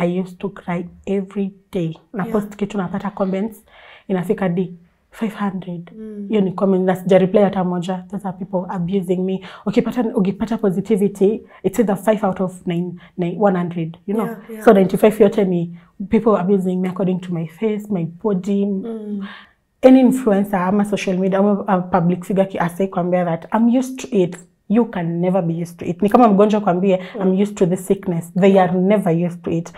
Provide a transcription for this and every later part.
I used to cry every day. Na Yeah. post kitu napata comments inafika di 500 hiyo ni comment na sija reply hata moja those are people abusing me ukipata ukipata positivity it's either 5 out of 9, 100 you know Yeah, yeah. so 95 yote ni people abusing me according to my face my body Mm. any influencer ama social media ama public figure kiasi kwambia that I'm used to it you can never be used to it. Ni kama mgonjwa kwambie I'm used to the sickness. They are never used to it.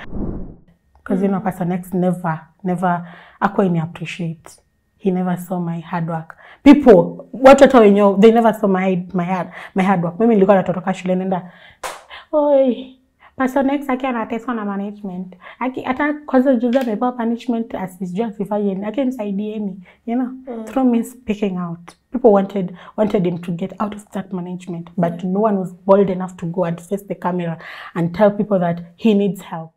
Because you know person X never never akwa ini appreciate. He never saw my hard work. People watu hata wenyewe they never saw my my hard my hard work. Mimi nilikuwa natotoka shule nenda oi person X aki anateswa na management. Aki hata kwanza juzi amepewa punishment asijua asifanye nini aki msaidieni, you know? Through me speaking out. People wanted wanted him to get out of that management but no one was bold enough to go and face the camera and tell people that he needs help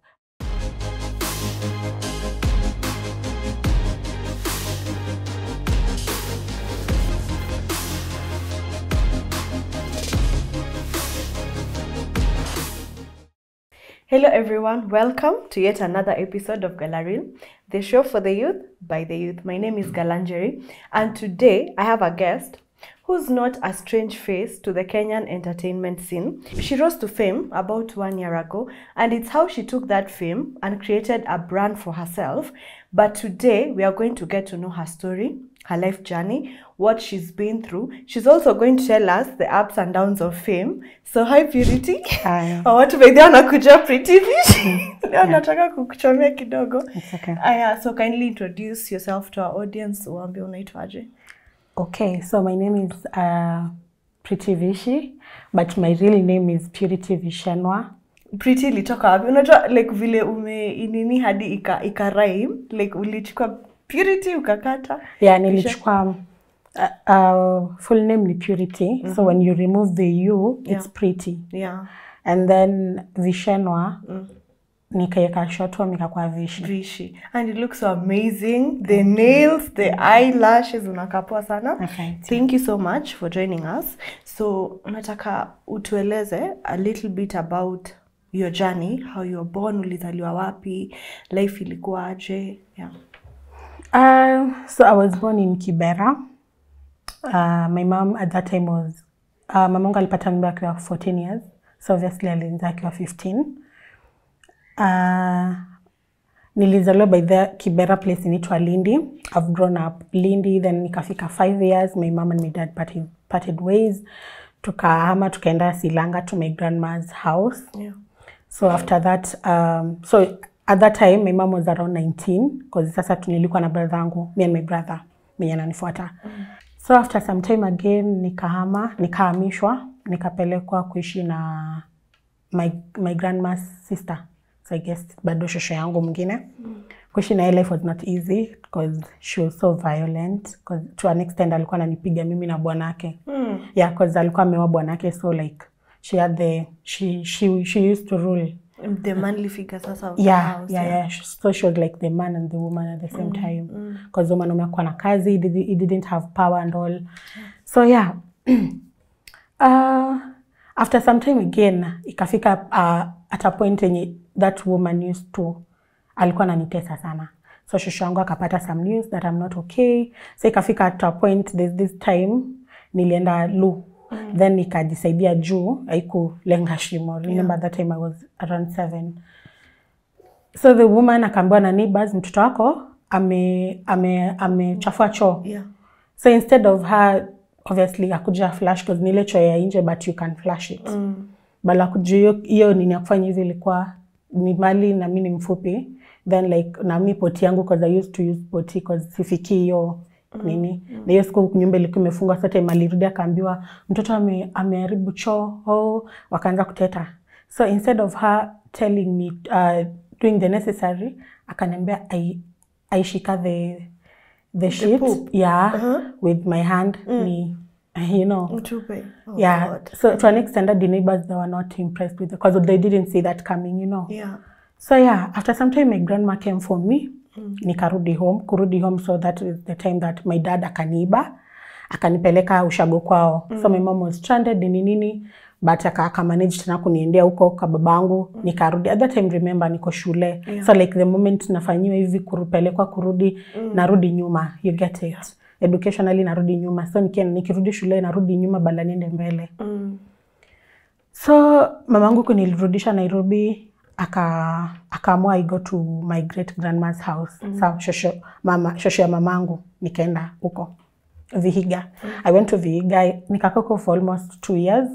Hello, everyone. Welcome to yet another episode of Galaril, the show for the youth by the youth. My name is Galanjeri, and today I have a guest who's not a strange face to the Kenyan entertainment scene. She rose to fame about one year ago, and it's how she took that fame and created a brand for herself. But today we are going to get to know her story, her life journey, what she's been through. She's also going to tell us the ups and downs of fame. So, hi, Purity. Hi. Oh, watu baidhi wanakuja pretty fish. Leo nataka kukuchomea kidogo. It's okay. Aya, so kindly introduce yourself to our audience. Uambie unaitwaje. Okay, so my name is uh, Pretty Vishi, but my real name is Purity Vishenwa. Pretty ilitoka wapi? Unajua like vile ume inini hadi ika, ika rhyme, like ulichukua Purity ukakata. Yeah, nilichukua uh, uh, full name ni Purity. Mm -hmm. So when you remove the U, it's Yeah. Pretty. Yeah. And then Vishenwa, nikaweka short form ikakuwa Vishi. Vishi. And it looks so amazing. The nails, the eyelashes unakapoa sana. Okay, Thank you so much for joining us. So, unataka utueleze a little bit about your journey, how you were born, ulizaliwa wapi, life ilikuwa aje. Yeah. Uh, so I was born in Kibera. Uh, my mom at that time was uh, mamangu alipata mimba akiwa 14 years. So obviously alinzaa akiwa 15 uh, nilizaliwa by the Kibera place inaitwa Lindi. I've grown up Lindi then nikafika 5 years my mom and my dad parted, parted ways. Tukahama tukaenda Silanga to my grandma's house. Yeah. So after that, um, so at that time my mom was around 19 because sasa tunilikuwa na brother yangu, me and my brother mwenye ananifuata. So after some time again nikahama, nikahamishwa, nikapelekwa kuishi na my, my grandma's sister. So I guess bado shosho yangu mwingine. Kuishi na life was not easy because she was so violent because to an extent alikuwa ananipiga mimi na bwanake. Mm. Yeah, because alikuwa ameoa bwanake so like she had the she she she used to rule The manly figure sasa yeah, house. yeah, yeah. So she was like the man and the woman at the same time. Because the woman akuwa na kazi, he, did, he didn't have power and all. So yeah. uh, after some time again, ikafika uh, at a point yenye that woman used to, alikuwa ananitesa sana. So shosho yangu akapata some news that I'm not okay. So ikafika at a point, there's this time, nilienda lu then nikajisaidia juu haikulenga shimo remember yeah. that time i was around seven so the woman akaambiwa na neighbors mtoto wako amechafua ame ame amechafua choo Yeah. so instead of her obviously akuja flash cause nile choo ya nje but you can flash it Mm. bala kuju hiyo- nini akufanya kufanya hivi ilikuwa ni mali na mi ni mfupi then like na mi poti yangu cause I used to use poti cause sifikii hiyo nini mm. na hiyo siku nyumba ilikuwa imefungwa sote alirudi akaambiwa mtoto ame, ameharibu choo wakaanza kuteta so instead of her telling me uh, doing the necessary akaniambia aishika the the sheet yeah Uh-huh. with my hand mm. ni you know mtupe Oh, yeah God. so to an extent the neighbors they were not impressed with it because they didn't see that coming you know Yeah. so yeah after some time my grandma came for me nikarudi home kurudi home so that is the time that my dad akaniiba akanipeleka ushago kwao mm. so my mom was stranded nini nini but aka manage tena kuniendea huko kwa babangu mm. nikarudi at that time remember niko shule Yeah. so like the moment nafanyiwa hivi kurupelekwa kurudi mm. narudi nyuma you get it educationally narudi nyuma so nikia, nikirudi shule narudi nyuma bala niende mbele Mm. so mamangu kunilirudisha nairobi aka akaamua i go to my great grandma's house. Mm. sa shosho, mama, shosho ya mamangu nikaenda huko vihiga. Mm. i went to vihiga nikakaa huko for almost two years.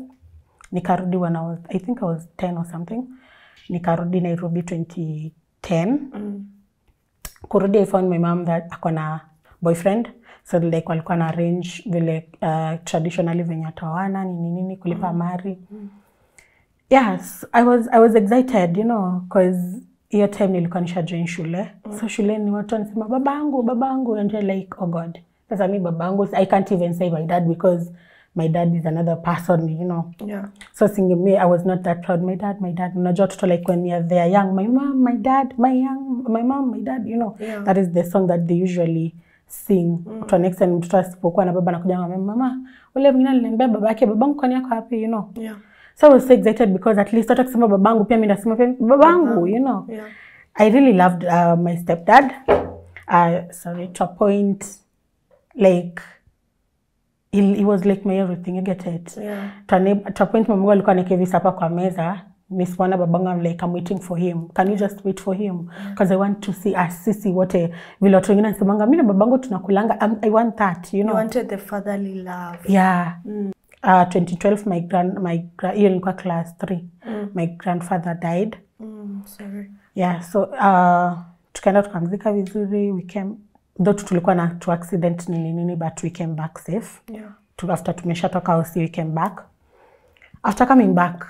Nikarudi when I was, i think i was 10 or something. Nikarudi nairobi 2010 Mm. kurudi i found my mom that ako na boyfriend. So like walikuwa na arrange vile uh, traditionally venye atawana nini nini kulipa mari yes I was, i was excited you know cause hiyo time nilikuwa nisha join shule. So shuleni watu wanasema babangu babangu and you're like oh god. Sasa mi babangu i can't even say my dad because my dad is another person you know. Yeah. so singing me i was not that proud. My dad my dad. Unajua watoto like when you're there young my mom my dad my young my mom my dad you know. Yeah. that is the song that they usually sing to an extent. Mtoto asipokuwa na baba anakuja mama ule mwingine aliniambia babake babangu kwani yako hapi you know. Yeah. So i was so excited because at least hata kusema babangu pia mimi nasema pia babangu you know. Yeah. i really loved uh, my stepdad. Uh, sorry to a point like he, he was like my everything you get it? Yeah. to a point mamangu alikuwa anaeka hivi hapa kwa meza nisipoona babangu I'm like I'm waiting for him. Can you just wait for him? Because I want to see us sisi wote vile watu wengine anasemanga mimi na babangu tunakulanga I want that you know. You wanted the fatherly love. yeah uh, 2012 my grand my hiyo nilikuwa class 3 mm. my grandfather died Mm. Sorry. yeah so uh, tukaenda tukamzika vizuri we came though tulikuwa na tu accident nini nini but we came back safe Yeah. to, after tumeshatoka hosi we came back after coming back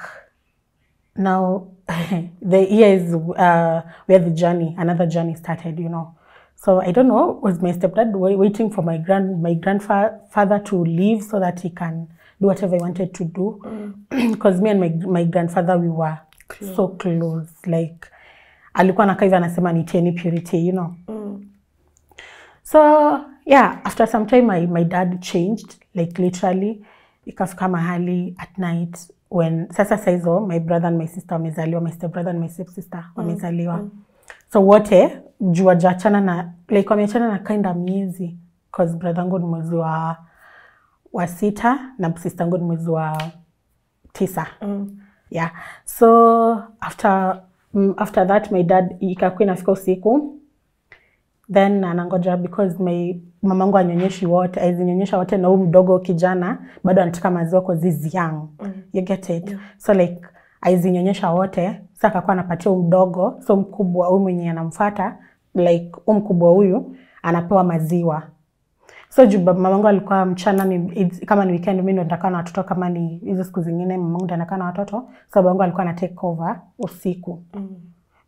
now the here is uh, where the journey another journey started you know so i don't know was my stepdad waiting for my grand my grandfather to leave so that he can do whatever I wanted to do because mm. me and my, my grandfather we were close. so close like alikuwa nakaa hivi anasema nitieni purity you know Mm. so yeah after some time my, my dad changed like literally ikafika mahali at night when sasa saizo my brother and my sister wamezaliwa my step brother and my step sister wamezaliwa mm. so wote juu wajaachana na like wameachana na kinda miezi cause brother yangu ni mwezi wa wa sita na sister yangu ni mwezi wa tisa. Mm. yeah. So after mm, after that my dad ikakuwa inafika usiku. Then anangoja because my mamangu anyonyeshi wote aizinyonyesha wote na huu mdogo kijana bado anataka maziwa kwa young. You get it? Yeah. so like aizinyonyesha wote. Sa akakuwa anapatia mdogo so mkubwa huyu mwenye anamfata like huu mkubwa huyu anapewa maziwa so juu mamangu alikuwa mchana ni, kama ni weekend mi ndo nitakaa na watoto kama ni hizo siku zingine mamangu ndo anakaa na watoto so babangu alikuwa na take over usiku. Mm.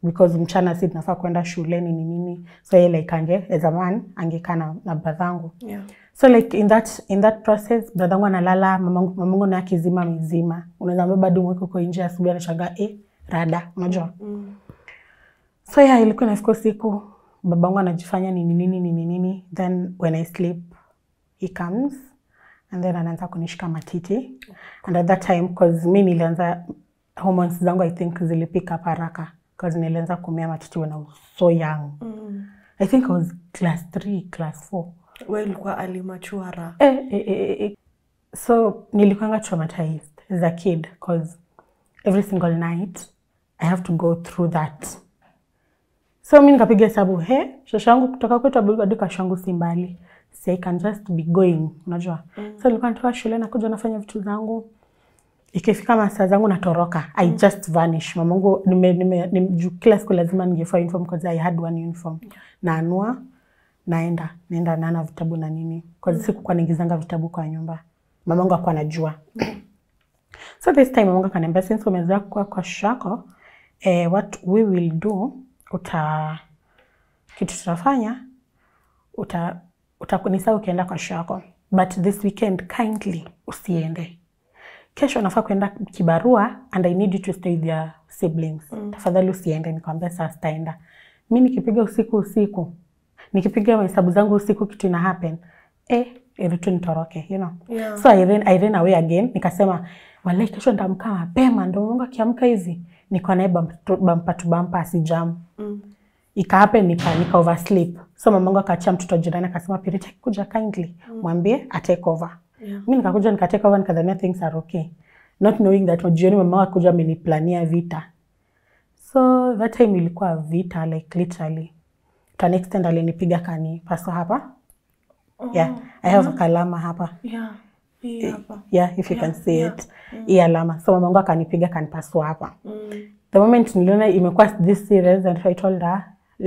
because mchana si tunafaa kwenda shuleni ni nini. So yeye like ange as a man angekaa na, na bradhangu Yeah. so like in that in that process bradhangu analala mamangu mamangu naye akizima mizima. Unaweza ambia bado mweke uko nje asubuhi anashangaa eh, rada. Unajua? Mm. so yeah ilikuwa inafika usiku babangu anajifanya nini nini nini nini then when i sleep he comes and then anaanza kunishika matiti and at that time cause mi nilianza hormones zangu i think zilipika paraka haraka cause nilianza kumea matiti when i was so young Mm. i think i was class 3 class 4 We ulikuwa alimachura. eh, eh, eh, eh. so nilikuanga traumatized as a kid because every single night i have to go through that so mi nikapiga hesabu he shosha yangu kutoka kwetu hadi kwa si mbali si i can just be going unajua. Mm. so nilikuwa natoka shule nakuja nafanya vitu zangu. Ikifika masaa zangu natoroka. I just vanish. Mamangu nime, nime, nime, kila siku lazima ningefua uniform because i had one uniform. Naanua naenda naenda naana vitabu na nini. Kwa mm. sikukuwa naingizanga vitabu kwa nyumba. Mamangu akuwa anajua. So this time mamangu akaniambia since umezoea kuwa kwa shako eh, what we will do uta kitu tutafanya uta utakunisa ukienda kwa shako but this weekend kindly usiende kesho nafaa kuenda kibarua and i need you to stay with your siblings mm. tafadhali usiende nikamwambia saa sitaenda mi nikipiga usiku usiku nikipiga mahesabu zangu usiku kitu ina happen eh irutu nitoroke you know Yeah. so I ran, I ran away again nikasema walai kesho nitaamka mapema ndo mungu akiamka hivi niko naye bampa to bumper asijamu Mm. Ikahape nika, nika oversleep. So mamangu akaachia mtoto jirani akasema pirita kuja kindly mwambie atake over. Yeah. mi nikakuja nikatake over nikadhania things are okay. Not knowing that jioni mamangu akuja ameniplania vita. So that time ilikuwa vita like literally. To an extent alinipiga kani paso hapa? Yeah i have a kalama hapa. Yeah. Hii hapa. yeah if you Yeah, can see yeah. it. hii alama. So mamangu akanipiga kanipasua hapa. Mm. the moment niliona imekuwa this serious and I told her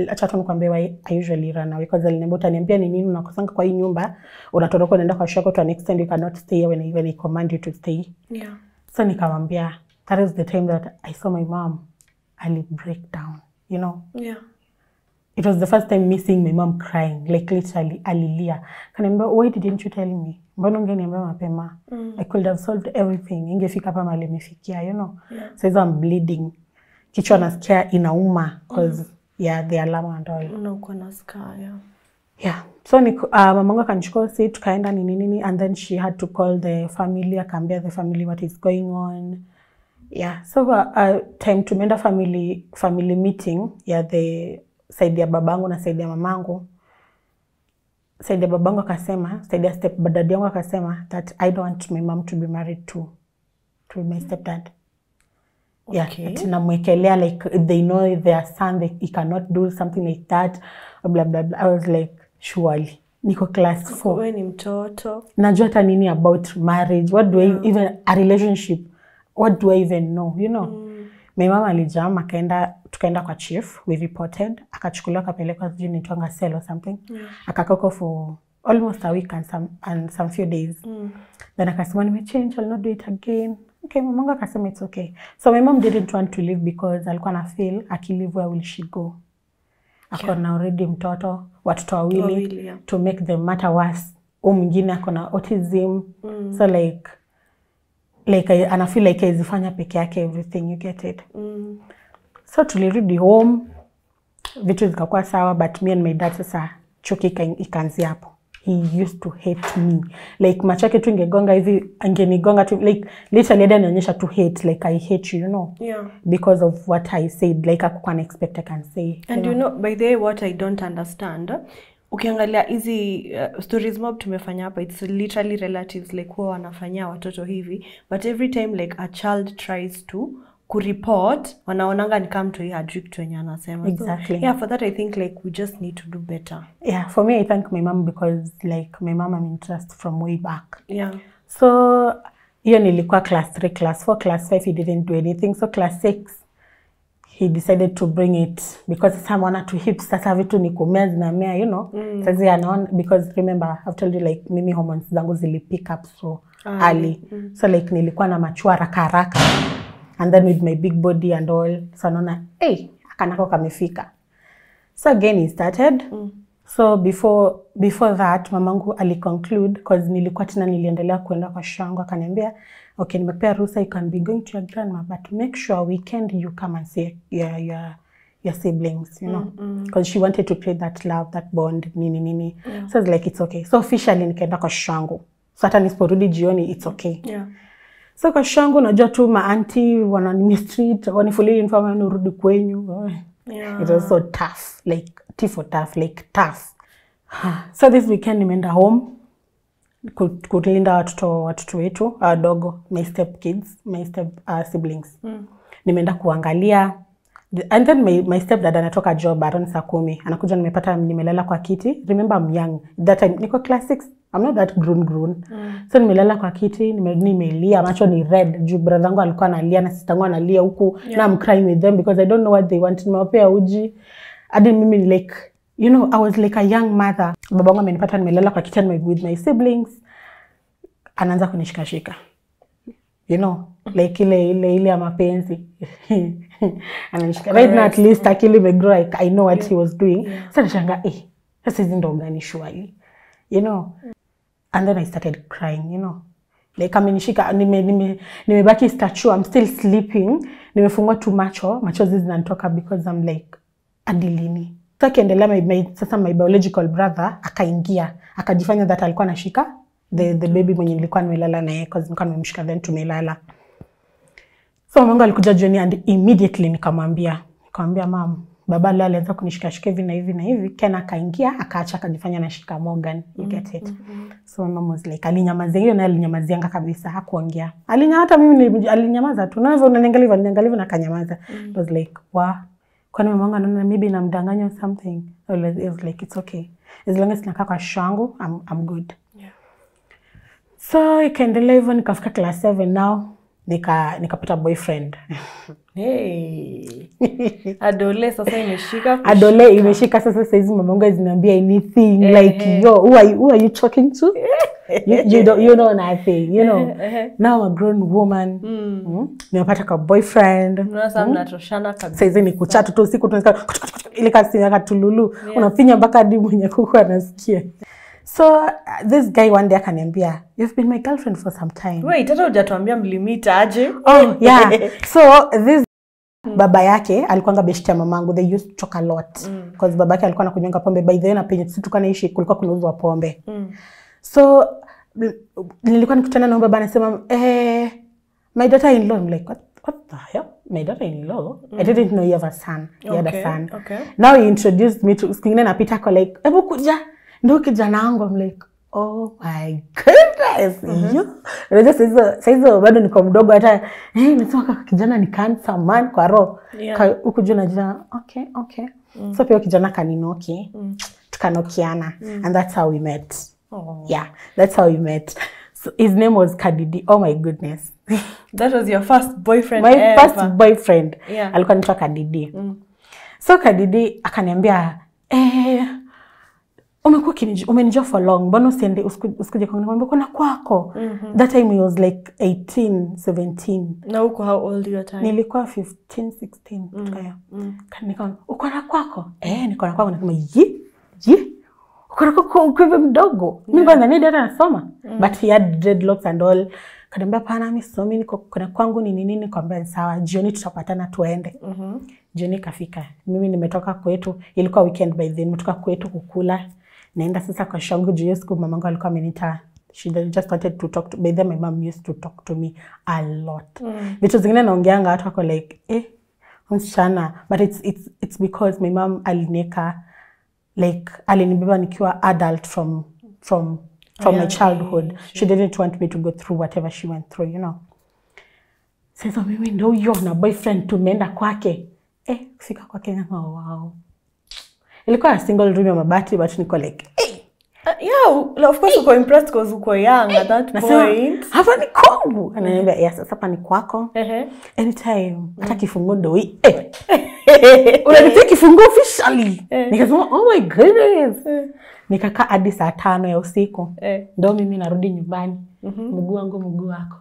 acha tu nikwambie why I usually run away. Because aliniambia utaniambia ni nini unakosanga kwa hii nyumba? Unatoroka unaenda kwa shako to an extent you cannot stay here when I, when I command you to stay. Yeah. so nikamwambia that is the time that I saw my mom ali break down you know? Yeah. it was the first time me seeing my mom crying like literally alilia. Kaniambia why didn't you tell me? Mbona ungeniambia mapema? Mm. i could have solved everything. Ingefika hapa mahali imefikia you know? Yeah. So I'm bleeding. Kichwa nasikia inauma cause yeah the alama and all uko na scar, yeah. yeah. So ni, uh, mamangu akanichukua si tukaenda nini nini and then she had to call the family akaambia the family what is going on. Yeah. So uh, uh, time tumeenda family family meeting ya the side ya babangu na side ya mamangu. Saidi ya babangu akasema saidi ya step dad yangu akasema that i don't want my mom to be married to to my stepdad. yeah Okay. ati namwekelea like they know their son they, he cannot do something like that blah, blah, blah. i was like surely niko class 4 Wewe ni mtoto. najua hata nini about marriage what do I, even a relationship what do I even know you know mm. my mama alijam akaenda tukaenda kwa chief we reported akachukuliwa akapelekwa sijui nitwanga cell or something Yeah. akakoko for almost a week and some, and some few days Mm. then akasema nimechange I'll not do it again okay mamangu akasema it's okay so my mom didn't want to leave because alikuwa na feel akilive where will she go ako na already mtoto watoto wawili yeah. to make the matter worse u mwingine ako na autism Mm. so like like I- anafeel like aizifanya peke yake everything you get it Mm. so tulirudi home vitu zikakuwa sawa but me and my dad sasa chuki ika- ikaanzia hapo he used to hate me. Like macho yake tu ingegonga hivi angenigonga tu like literally hadi anaonyesha tu hate like i hate you you know? Yeah. because of what i said like akukuwa expect i can say And you know, know by the way, what I don't understand, ukiangalia hizi uh, stories mob tumefanya hapa, it's literally relatives like huwa wanafanyia watoto hivi, but every time like a child tries to kureport wanaonanga ni kama mtu hii hajui kitu yenye anasema. Exactly. So, yeah, for that I think like we just need to do better. yeah for me i thank my mom because like my mom i'm in trust from way back Yeah. so hiyo nilikuwa class 3 class 4 class 5 he didn't do anything so class 6 he decided to bring it because sasa ameona to hip sasa vitu ni kumea zinamea you know mm. sasa anaona because remember I've told you like mimi hormones zangu zili pick up so Ah, early mm. so like nilikuwa na machua haraka haraka and then with my big body and all so anaona hey akanako kamefika. So again he started. Mm. so before before that mamangu aliconclude cause nilikuwa tena niliendelea kuenda kwa shangu akaniambia okay nimepea ruhusa you can be going to your grandma but make sure weekend you come and see your, your, your siblings you know. Because she wanted to create that love that bond nini nini. Yeah. so it's like it's okay. So officially nikaenda kwa shangu so hata nisiporudi jioni it's okay. Yeah. So kwa shangu najua tu maanti wananimistreat, wanifulili nifama nurudi kwenyu Yeah. it was so tough like t for tough like tough so this weekend nimeenda home kulinda watoto watoto wetu wadogo my step kids my step uh, siblings Mm. nimeenda kuangalia and then my, my stepdad anatoka job around saa kumi. Anakuja nimepata nimelala kwa kiti. Remember I'm young. That time niko class 6 I'm not that grown grown. Mm. so nimelala kwa kiti nime- nimelia macho ni red. Juu brother wangu alikuwa analia na sister wangu analia huku. Yeah. na I'm crying with them because I don't know what they want. Nimewapea uji. Hadi mimi like you know I was like a young mother. Baba wangu amenipata nimelala kwa kiti with my siblings. Anaanza kunishikashika. You know like ile ile ile ya mapenzi. Right now at least akili imegrow like, I know what yeah. he was doing. Yeah. sasa nashanga eh sasa hizi ndo gani shwali you know? And then I started crying you know? Like amenishika nime, nime, nimebaki statue I'm still sleeping. Nimefungua tu macho machozi zinanitoka because I'm like adilini. Sasa akiendelea my, my, sasa my biological brother akaingia akajifanya that alikuwa anashika the, the baby mwenye nilikuwa nimelala naye cause nilikuwa nimemshika then tumelala so mamangu alikuja jioni and immediately nikamwambia. Nikamwambia mam baba leo alianza kunishikashika hivi na hivi na hivi. Kena akaingia akaacha akajifanya nashika morgan you get it? So mama was like alinyamazia hiyo naye alinyamazianga kabisa. Hakuongea. Alinya hata mimi alinyamaza tu. Navyo unaniangalia hivyo aliniangalia hivyo na akanyamaza it was like wa kwani mamangu anaona maybe namdanganya or something? I was, I was like it's okay. As long as nakaa kwa shangu I'm, I'm good. Yeah. so ikaendelea hivyo nikafika class 7 now nika nikapata boyfriend. Hey. Adole sasa imeshika adole imeshika sasa saizi mamangu aziniambia anything Eh, like eh. yo who are, you- who are you talking to? You, you, don't, you know nothing you know. Now I'm a grown woman. Mm. mm. nimepata ka boyfriend. Saizi ni kuchatu tu usiku tunasikia ile kasi ya katululu unafinya mpaka hadi mwenye kuku anasikia so uh, this guy one day akaniambia you've been my girlfriend for some time. Wait, hata hujatuambia mlimita aje? oh yeah. So this baba yake alikuwanga beshti ya mamangu. They used to talk a lot. Because baba yake alikuwa anakunyonga pombe. By the way na penye sisi tulikuwa naishi kulikuwa kunauzwa pombe. Mm. so nilikuwa nikutana na baba anasema eh, my daughter in law I'm like what, what the hell? My daughter in law mm. I didn't know you have a son. You okay, had a son. okay. now he introduced me to siku ingine napita kwa like hebu kuja ndio kijana wangu I'm like oh my goodness you. Unajua saizo saizo bado niko mdogo hata eh nasema kaka kijana ni kansa man kwa roho. Yeah. Huku juu najua okay okay. So pia kijana kaninoki tukanokiana. And that's how we met. Oh. yeah that's how we met. So his name was kadidi oh my goodness. That was your first boyfriend my ever. first boyfriend. Yeah. alikuwa anaitwa kadidi so kadidi akaniambia eh, umekuwa umenijua for long. Mbona usiende usiku- usikuje kwangu? Nikamwambia kuna kwako. That time he was like 18 17 Na uko how old your time? nilikuwa 15 16 kitu kaya nikaona uko na kwako? Eh niko na kwako. Nikasema yi yi. Uko na kwako uko hivi mdogo. Mimi kwanza nidi hata nasoma. But he had dreadlocks and all. Kaniambia pana mimi somi niko kuna kwangu ni nini nikamwambia sawa jioni tutapatana tuende. Mhm. jioni kafika. mimi nimetoka kwetu. Ilikuwa weekend by then. Nimetoka kwetu kukula naenda sasa kwa shangu juu hiyo siku mamangu alikuwa amenita she just wanted to talk to by then my mom used to talk to me a lot. Vitu zingine naongeanga watu wako like eh msichana but it's, it's, it's because my mom alinieka like alinibeba nikiwa adult from from from yeah, my childhood. She didn't want me to go through whatever she went through you know. Sasa mimi ndo huyo na boyfriend tumeenda kwake. Eh, kufika kwake nasema wow ilikuwa a single room ya mabati but niko like hey! Uh, yeah, of course uko impressed uko young at that point. hapa ni kwangu. Ananiambia yes sasa hapa ni kwako. Ehe. anytime hata kifungo ndo hii. Eh. unanitia kifungo officially. Nikasema oh my goodness. Nikakaa hadi saa tano ya usiku. Ndo mimi narudi nyumbani. Mguu wangu mguu wako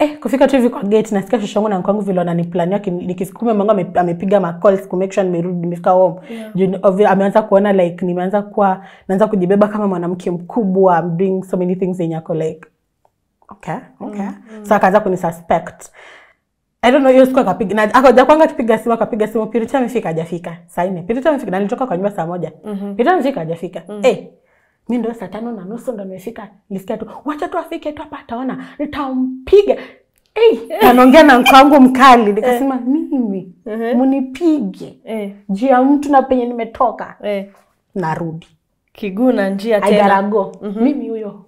Eh, kufika tu hivi kwa gate nasikia shosho yangu na mkangu vile wananiplania nikisikume mangu ame- amepiga macalls ku make sure nimerudi nimefika home. Yeah. Ameanza kuona like nimeanza kuwa naanza kujibeba kama mwanamke mkubwa I'm doing so many things yenye ako like okay okay. So akaanza kunisuspect. I don't know hiyo siku akapiga na akaja kwangu akipiga simu akapiga simu Pirita amefika hajafika. Saa nne. Pirita amefika na nilitoka kwa nyumba saa moja. Purity amefika hajafika. Eh mi ndo saa tano na nusu ndo nimefika nilisikia tu wacha tu afike tu hapa ataona nitampiga Hey, anaongea na mkangu mkali nikasema mimi uh -huh. munipige Eh. juu ya mtu na penye nimetoka. Eh. narudi. Kiguu na njia tena. agarago mm -hmm. mimi huyo.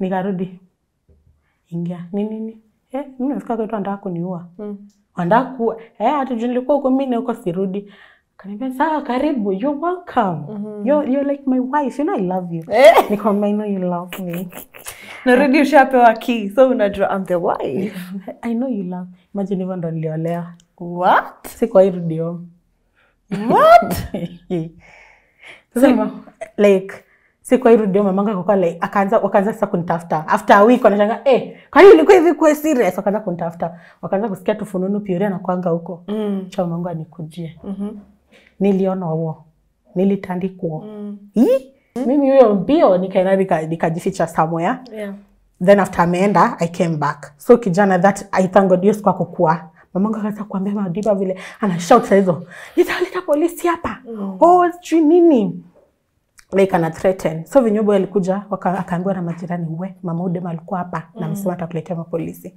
Nikarudi. Ingia. Ni nini? Eh, mimi nafika kwetu anataka kuniua. Mm. anataka kuua. Eh, hata nilikuwa huko mimi na huko sirudi kaniambia sawa karibu you're welcome you're, you're like my wife you know I love you Eh. nikamwambia I know you love me narudi ushapewa key so unajua I'm the wife. I know you love imagine hivyo ndo niliolea. What? home What? Like mamangu akakuwa like akaanza wakaanza sasa kunitafuta after a week wanashanga eh kwa nini ulikuwa hivi kuwe serious wakaanza kunitafuta wakaanza kusikia tufununu Pioria na kwanga huko Mm. cha mamangu anikujie Mhm. Niliona huo nilitandikwa. Mm. Mimi huyo mbio nikaenda nika- nikajificha somewhere. Yeah. then after ameenda i came back. So kijana that i thank god hiyo siku akukua mamangu akaanza kuambia madiba vile ana shout saa hizo. Nitaleta polisi hapa. Oh sijui nini. Like ana threaten. So vinyobo alikuja akaambiwa na majirani we mama udema alikuwa hapa. Na msema atakuletea mapolisi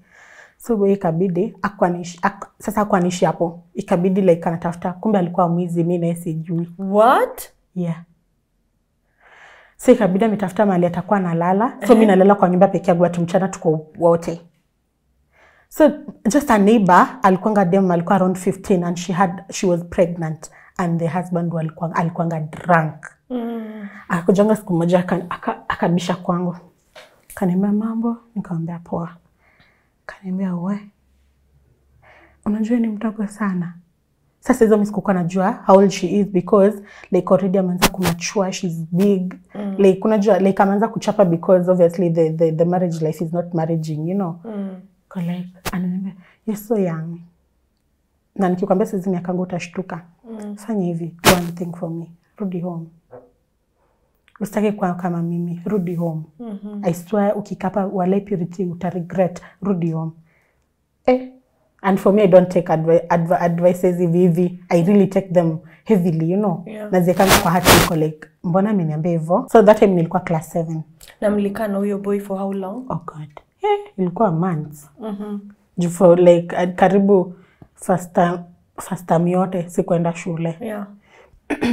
so boy ikabidi akwanishi ak, sasa akwanishi hapo. Ikabidi like anatafuta kumbe alikuwa mwizi mi naye sijui. What? yeah. So ikabidi ametafuta mahali atakuwa analala. So mi nalala kwa nyumba peke yangu watu mchana tuko wote. So just a neighbor alikwanga dem alikuwa around 15 and she had she was pregnant and the husband alikuwa alikwanga drunk. Mm. akujanga siku moja aka- aka- akabisha kwangu. Kaniambia mambo nikamwambia poa kaniambia we unajua ni mdogo sana sasa hizo mi sikukuwa najua how old she is because like already ameanza kumachua she's big mm. like unajua like ameanza kuchapa because obviously the, the, the marriage life is not marrying you know Mm. Kwa like ananiambia you're so young na nikikwambia saizi miaka yangu utashtuka Mm. fanya hivi one thing for me rudi home usitake kwa kama mimi rudi home mm -hmm. I swear ukikapa wale purity uta regret rudi home eh. and for me I don't take advi adv advices hivi hivi I really take them heavily you know Yeah. naziekanga kwa hati iko like mbona ameniambia hivyo so that time nilikuwa class 7 Na mlikaa na huyo boy for how long? oh god eh, ilikuwa months Mhm. Juu for like uh, karibu first time, first time yote sikuenda shule Yeah.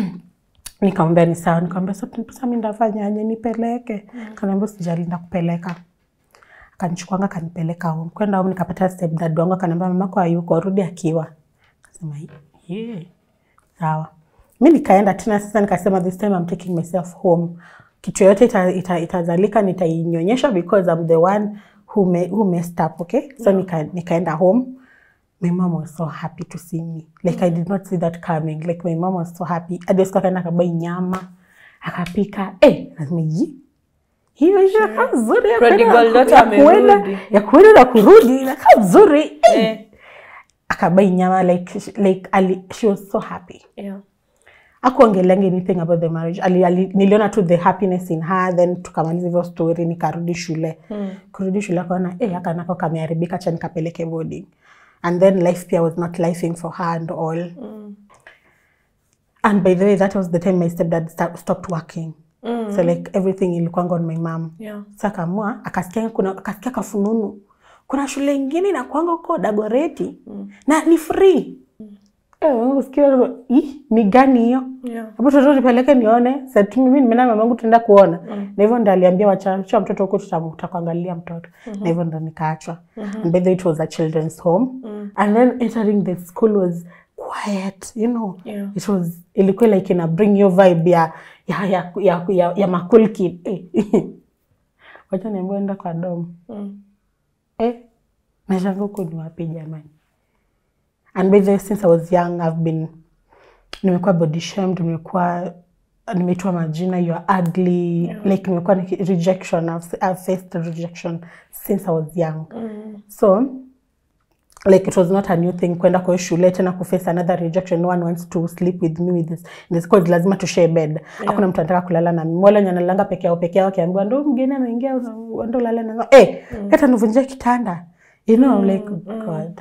nikamwambia ni sawa nikamwambia so sasa mimi ndafanyaje nipeleke. Kaniambia sijali, ndakupeleka akanichukuanga akanipeleka home. Kwenda home nikapata stepdad wangu akaniambia mamako hayuko rudi akiwa. Akasema yeah. sawa. Mi nikaenda tena sasa nikasema this time I'm taking myself home. Kitu yote ita, ita, itazalika nitainyonyesha because I'm the one who, me, who messed up okay? So nika, nikaenda home my mom was so happy to see me. Like mm. i did not see that coming. Like my mom was so happy. Hadi siku akaenda akabai nyama akapika eh lazima yi hiyo hiyo nzuri ya kuenda- na kurudi. Inakaa nzuri eh. Akabai nyama like like ali, she was so happy. Yeah. akuongelenga anything about the marriage. Ali, ali, niliona tu the happiness in her then tukamaliza hivyo story nikarudi shule. Mm. kurudi shule akaona eh, akanako kameharibika cha nikapeleke boarding and then life pia was not lifing for her and all Mm. and by the way that was the time my stepdad st stopped working Mm. so like everything ilikuwanga on my mom Yeah. sa akaamua akasikia kuna akasikia kafununu kuna shule ingine inakuanga huko dagoreti Mm. na ni free Eh, wangu "Ih, ni gani hiyo? Yeah. hapo toto nipeleke nione. Satu mimi nimeenda mamangu tuenda kuona. Mm. na hivyo ndo aliambia wachacha mtoto huko tutakuangalia mtoto. Na hivyo ndo nikaachwa. And by the way it was a children's home. Mm. and then entering the school was quiet you know. Yeah. it was ilikuwa like ina bring your vibe ya ya ya ya, ya, ya makul kid. Eh. wacha niambia enda kwa dom Mm. eh huko ni wapi jamani and by the way since i was young i've been nimekuwa body shamed nimekuwa nimeitwa majina you are ugly. Yeah. like nimekuwa rejection I've, I've faced rejection since i was young. Mm. so like it was not a new thing kwenda kwa shule tena kuface another rejection. No one wants to sleep with me with this. This cause lazima to share bed. Hakuna mtu anataka kulala na mimi. Wala nyana langa peke yao peke yao akiambiwa ndo mgeni ameingia ndo lala na eh hata nivunjie kitanda. You know like god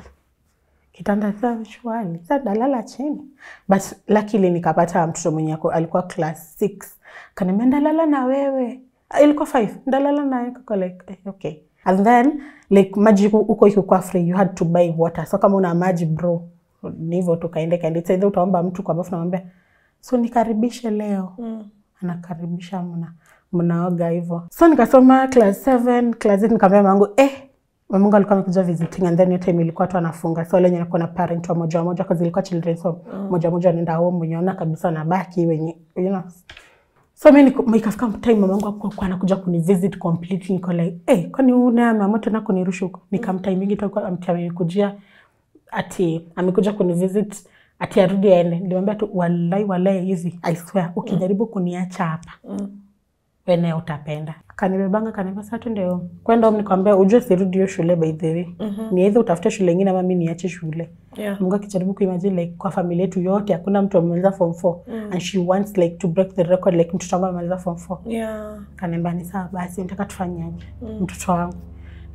kitanda sa shwali sa dalala chini. But lakili nikapata mtoto mwenye ako- alikuwa class 6 kaniambia ndalala na wewe. Ah, ilikuwa 5 ndalala na wewe Kako like eh, okay. And then like maji uko ikikuwa free you had to buy water. So kama una maji bro ni hivyo tukaende kaende It's either utaomba mtu kwa bafu namwambia so nikaribishe leo. Mm. anakaribisha mna mnaoga hivyo. So nikasoma class 7 class 8 nikamwambia mangu eh mamangu alikuwa amekuja visiting and then hiyo time ilikuwa tu anafunga. So wale wenye kuna na parent wa moja wa moja kwa zilikuwa children's home moja moja anaenda home mwenye ona kabisa wanabaki wenye you know. So mimi nikafika ikafika time yangu alikuwa anakuja kunivisit completely niko like eh hey, kwani una ameamua tena kunirusha huko? Nikamtime mingi tu amekujia ati amekuja kunivisit ati arudi aende. Nilimwambia tu wallahi wallahi hizi i swear ukijaribu kuniacha hapa Mm. Wewe utapenda kanibebanga kaniambia saa twende home kwenda home nikwambia ujue sirudi hiyo shule by the way. Ni either utafute shule nyingine ama mimi niache shule. Yeah. mungu akijaribu kuimagine like kwa familia yetu yote hakuna mtu amemaliza form 4 and she wants like to break the record like mtoto wangu amemaliza form 4 Yeah. kaniambia ni sawa basi nataka tufanyaje? Mtoto wangu.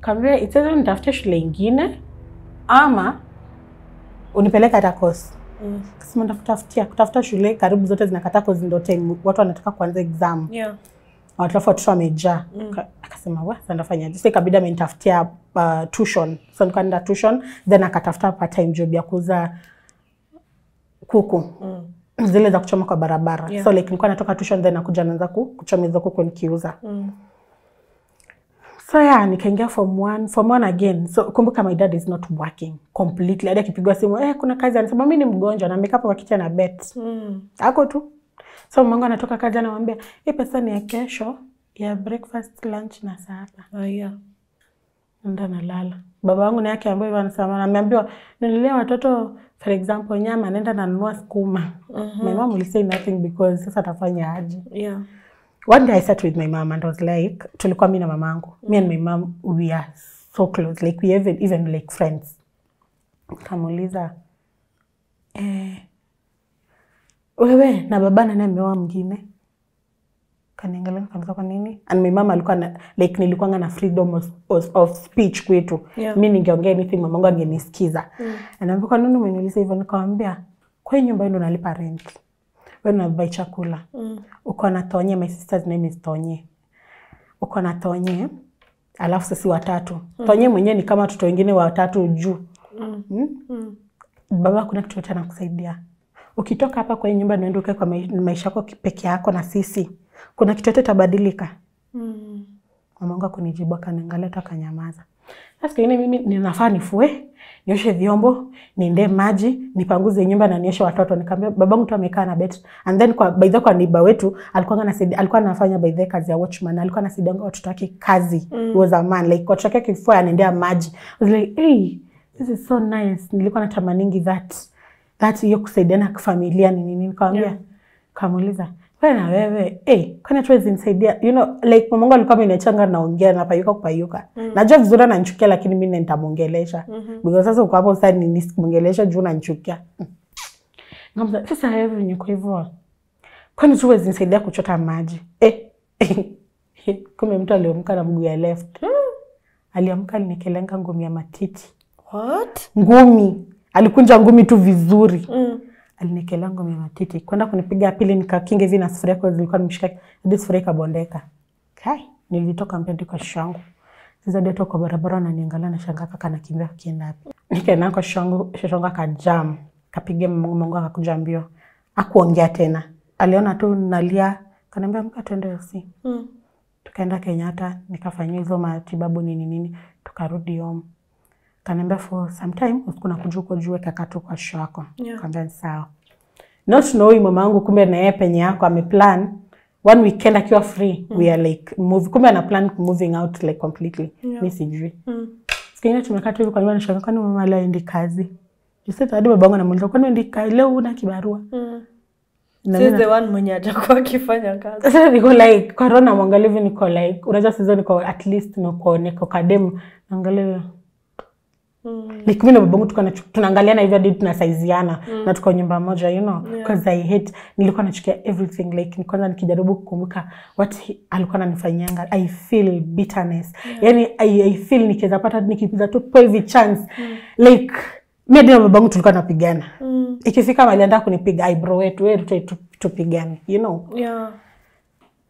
Kaambia itaweza nitafute shule nyingine ama unipeleka hata course. Mm. kasema kutafutia kutafuta shule karibu zote zinakata course ndio time watu wanataka kuanza exam. Yeah. Watafu watoto wamejaa. Mm. akasema wa sasa ndafanyaje sasa ikabidi amenitafutia uh, tuition. So nikaenda tuition then akatafuta part time job ya kuuza kuku. Mm. Zile za kuchoma kwa barabara. Yeah. so like nilikuwa natoka tuition then nakuja naanza ku- kuchoma hizo kuku nikiuza. Mm. so yeah nikaingia form one form one again. So kumbuka my dad is not working completely. Hadi akipigwa simu eh kuna kazi. Anasema mimi ni mgonjwa na makeup kwa kiti na bet. Mm. ako tu so mamangu anatoka kazi anamwambia hii pesa ni ya kesho ya breakfast lunch na sapa Ah, yeah. enda nalala baba wangu naye yake ambayo anasema ameambiwa nililia watoto for example nyama naenda nanunua skuma my mom will say nothing because sasa atafanya aje Yeah. one day I sat with my mom and was like, tulikuwa mi na mamangu. Me and my mom, we are so close. Like we even, even like friends. Kamuuliza, eh, wewe na baba nani ameoa mngine Kaniangalia kabisa kwa nini? And my mom alikuwa na, like nilikuwa na freedom of, of, of speech kwetu. Yeah. Mi ningeongea anything mamangu angenisikiza. Mm. Anaambia kwa nini umeniuliza hivyo? Nikamwambia, kwa hiyo nyumba hii ndo rent. Chakula Mm. uko na my sister's name is Tonye. Uko na alafu sisi watatu. Tonye mwenyewe ni kama watoto wengine watatu juu. Mm. Mm? Mm. Baba kuna kitu yote anakusaidia. Ukitoka hapa kwa nyumba naenda ukae kwa maisha yako peke yako na sisi, kuna kitu yote tabadilika? Mm. wangu akunijibu akaniangalia tu akanyamaza. Sasa kingine mimi ninafaa nifue, nioshe vyombo, niende maji, nipanguze nyumba na nioshe watoto. Nikamwambia babangu tu amekaa na bet. And then kwa by the kwa neighbor wetu alikuwa anasaidia alikuwa anafanya by the kazi ya watchman. Alikuwa anasaidia watoto wake kazi. Mm. was a man like watoto wake kifua anaendea maji. I was like, "Hey, this is so nice." Nilikuwa natamaningi that that hiyo kusaidiana kifamilia ni nini. Nikamwambia Yeah. kamuuliza wewe na wewe eh, kwani tuwezi nisaidia you know like mamangu alikuwa ameniachanga naongea napayuka kupayuka mm. najua vizuri ananichukia lakini mimi nitamuongelesha mm-hmm. because sasa uko hapo sasa ni sikumwongelesha juu unanichukia mm. Ngamza, sasa wewe niko hivyo kwani tuwezi nisaidia kuchota maji eh kumbe mtu aliamka na mguu ya left aliamka nikelenga ngumi ya matiti What? ngumi alikunja ngumi tu vizuri. Mm. alinikelea ngumi ya matiti. Kwenda kunipiga pili nikakinga hivi na sufuria kwa zilikuwa nimeshika hadi sufuria ikabondeka. Kai nilitoka mbele kwa shangu sasa ndio kwa barabara ananiangalia na shangaa kaka anakimbia akienda wapi. Nikaenda kwa shangu shangu akajam. Kapiga mungu akakuja mbio. Akuongea tena. Aliona tu nalia. Kaniambia mka twende hosi. Mm. tukaenda Kenyatta nikafanywa hizo matibabu nini nini. Tukarudi home kaniambia for some time usikuna kujua uko juu weka katu kwa show yako Yeah. kaambia sawa not knowing mama yangu kumbe na yeye penye yako ameplan one weekend akiwa free mm. we are like move kumbe ana plan moving out like completely Yeah. Mimi sijui Mm. Sikia tumekaa tu hivi kwa nyumba nashangaa kwani mama leo endi kazi Joseph hadi babangu anamuuliza kwani endi kazi leo una kibarua Mm. She's the one mwenye atakuwa akifanya kazi. sasa niko like corona mwangalivu niko like unajua sasa niko at least niko niko kadem naangalia Mm. like mimi na babangu tunaangaliana hivyo hadi tunasaiziana mm. na tuko nyumba moja you know because I hate nilikuwa nachukia everything like kwanza nikijaribu kukumbuka what he, alikuwa ananifanyanga I feel bitterness yani I, I feel nikiweza pata nikipiza tu po hivi chance like mimi hadi na babangu tulikuwa tunapigana Mm. ikifika mali anataka kunipiga eyebrow wetu wewe tu- tu- tupigane you know Yeah.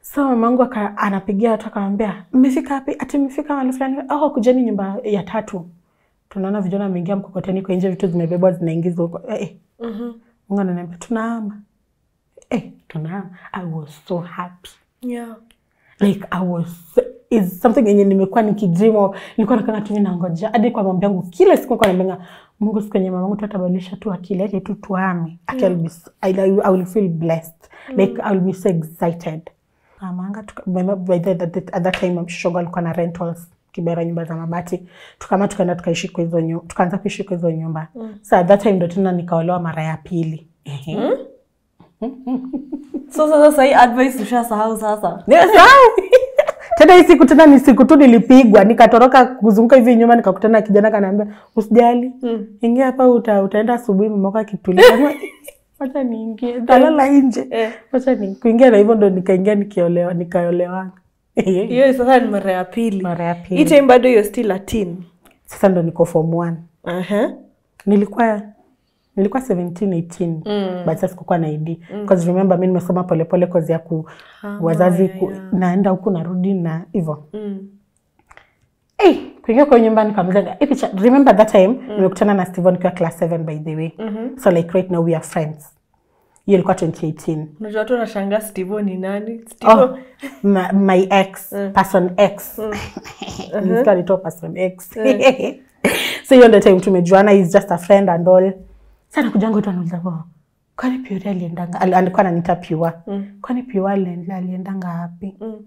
So mamangu anapigia watu akamwambia, mmefika wapi? Ati mmefika mahali fulani. Oh, kujeni nyumba ya tatu. Tunaona vijana wameingia mkokoteni kwa nje, vitu zimebebwa zinaingizwa huko. Eh, Mhm. Mungu ananiambia tunahama. Eh, tunahama. I was so happy. Yeah. Like I was is something yenye nimekuwa nikidream of. Nilikuwa nakanga tu ninangoja hadi kwa mambo yangu kila siku kwa naambia Mungu siku yenye mamangu tu atabadilisha tu akili yake tu tuame. Be I, I, will feel blessed. Like I will be so excited. Amanga tuka, by, by the, at, that time mshongo alikuwa na rentals Kibera nyumba za mabati. Tukama tukaenda tukaishi kwa hizo nyumba. Tukaanza kuishi kwa hizo nyumba. So at that time ndo tena nikaolewa mara ya pili. Ehe. So sasa sasa hii advice ushasahau sasa. Nimesahau. tena hii siku tena ni siku tu nilipigwa nikatoroka kuzunguka hivi nyumba nikakutana na kijana kanaambia usijali Mm. ingia hapa uta, utaenda asubuhi mamako akitulia wacha niingie talala nje Eh. wacha ni kuingia na hivyo ndo nikaingia nikiolewa nikaolewa Hiyo sasa ni mara ya pili. mara ya Hii pili time bado you're still a teen. sasa ndo niko form one Aha. nilikuwa nilikuwa 17 18 mm. but sasa sikukuwa na ID because remember mimi nimesoma polepole cause ya ku ah, wazazi yeah, ku, yeah. naenda huku narudi na hivyo Mm. hey, kuingia kwa nyumba nikamzaga hey, remember that time mm. nimekutana na Steven kwa class 7 by the way mm -hmm. so like right now we are friends hiyo ilikuwa 2018 unajua watu wanashangaa stivo ni nani? Stivo Oh, my, my ex person x. Uh-huh. nitoa person x. So hiyo ndio time tumejuana is just a friend and all. Sana kujanga tu anauliza "Oh, kwani Pure aliendanga al- alikuwa ananiita Pure? Kwani Pure alienda aliendanga wapi? Mm.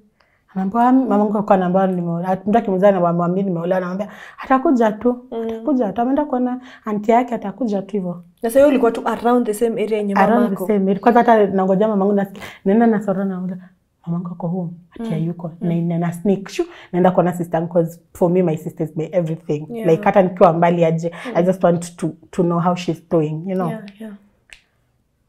Anaambia mamangu alikuwa anaambia nimeolewa mtu akimwambia na mwambie nimeolewa. Anaambia atakuja tu. Atakuja tu. Ameenda kuona anti yake atakuja tu hivyo. Na sasa ulikuwa tu around the same area yenye around the same area. Kwanza hata nangoja mamangu na naenda na soro na ule mamangu ako home. Ati hayuko. Na na, na sneak shu naenda kuona sister yangu cause for me my sister is my everything. Yeah. like hata nikiwa mbali aje I just want to to know how she's doing you know? Yeah, yeah.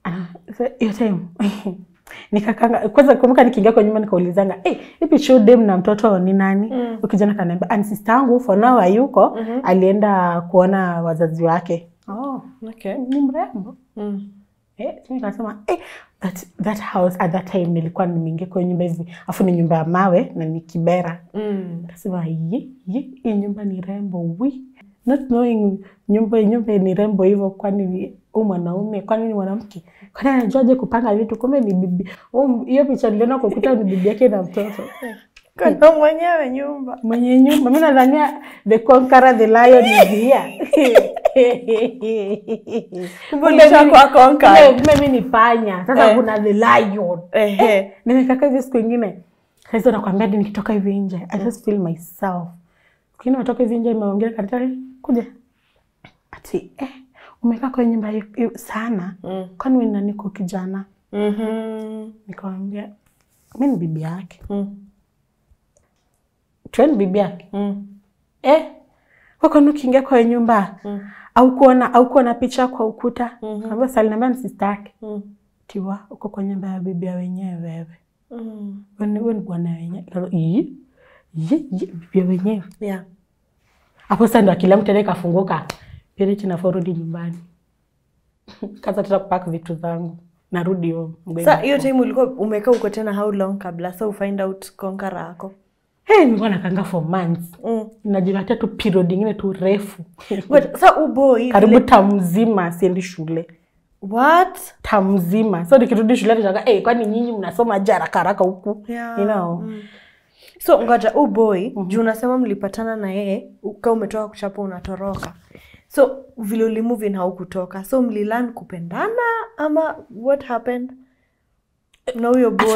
Uh, so your time nikakanga kwanza kumbuka nikiingia kwa nyumba nikaulizanga hey, ipi show dem na mtoto ni nani mm. ukijana kaniambia and sister yangu for now hayuko alienda kuona wazazi wake oh Okay. ni mrembo Mm. Eh, nikasema eh, that, that house at that time nilikuwa nimeingia kwa nyumba hivi afu ni nyumba ya mawe na ni kibera Mm. nikasema ye ye hii nyumba ni rembo wi not knowing nyumba nyumba ni rembo hivyo kwani u mwanaume kwani ni mwanamke? Kwani anajuaje kupanga vitu? Kumbe ni bibi. Hiyo picha niliona kwa ukuta ni bibi yake na mtoto. Kuna mwenyewe nyumba. Mwenye nyumba. Mi nadhania the conqueror the lion is here. Mimi ni panya. Sasa Eh. kuna the lion. Ehe. nimekaka hivi siku ingine saizi nakwambia nikitoka hivi nje i just feel myself. Kini natoka hivi nje nimeongea karitari kuja ati eh, umekaa kwa nyumba sana Mm. kwani wewe nani kwa kijana Mhm. nikamwambia mimi ni bibi yake Mm. tuwe ni bibi yake Mm. eh, wakani ukiingia kwa nyumba mm. au kuona au kuona picha kwa ukuta mm salinaambia ni sista yake Mm. tiwa uko kwa nyumba ya bibi ya wenyewe wewe Mm. Wewe ni- bwana wenyewe Nikasema, "Ii, yi, yi, bibi ya wenyewe Yeah. Hapo sasa ndo akili yangu tena ikafunguka. Piriti nafaa rudi nyumbani. Kaza tena kupack vitu zangu. Narudi home Sasa hiyo time ulikuwa umekaa huko tena how long kabla? So ufind out konkara yako? hey, nilikuwa nakanga for months. Mm. najipatia tu period nyingine tu refu. But sasa so uboi karibu tamu mzima siendi shule. What? Tamu mzima so nikirudi shule nishaga hey, kwani nyinyi mnasoma aje haraka haraka huku? Yeah. you know So ngoja -hmm. juu unasema mlipatana na yeye ka umetoka kuchapa unatoroka. So vile ulimuvi in haukutoka. So mlilan kupendana ama what happened? Na huyo boy.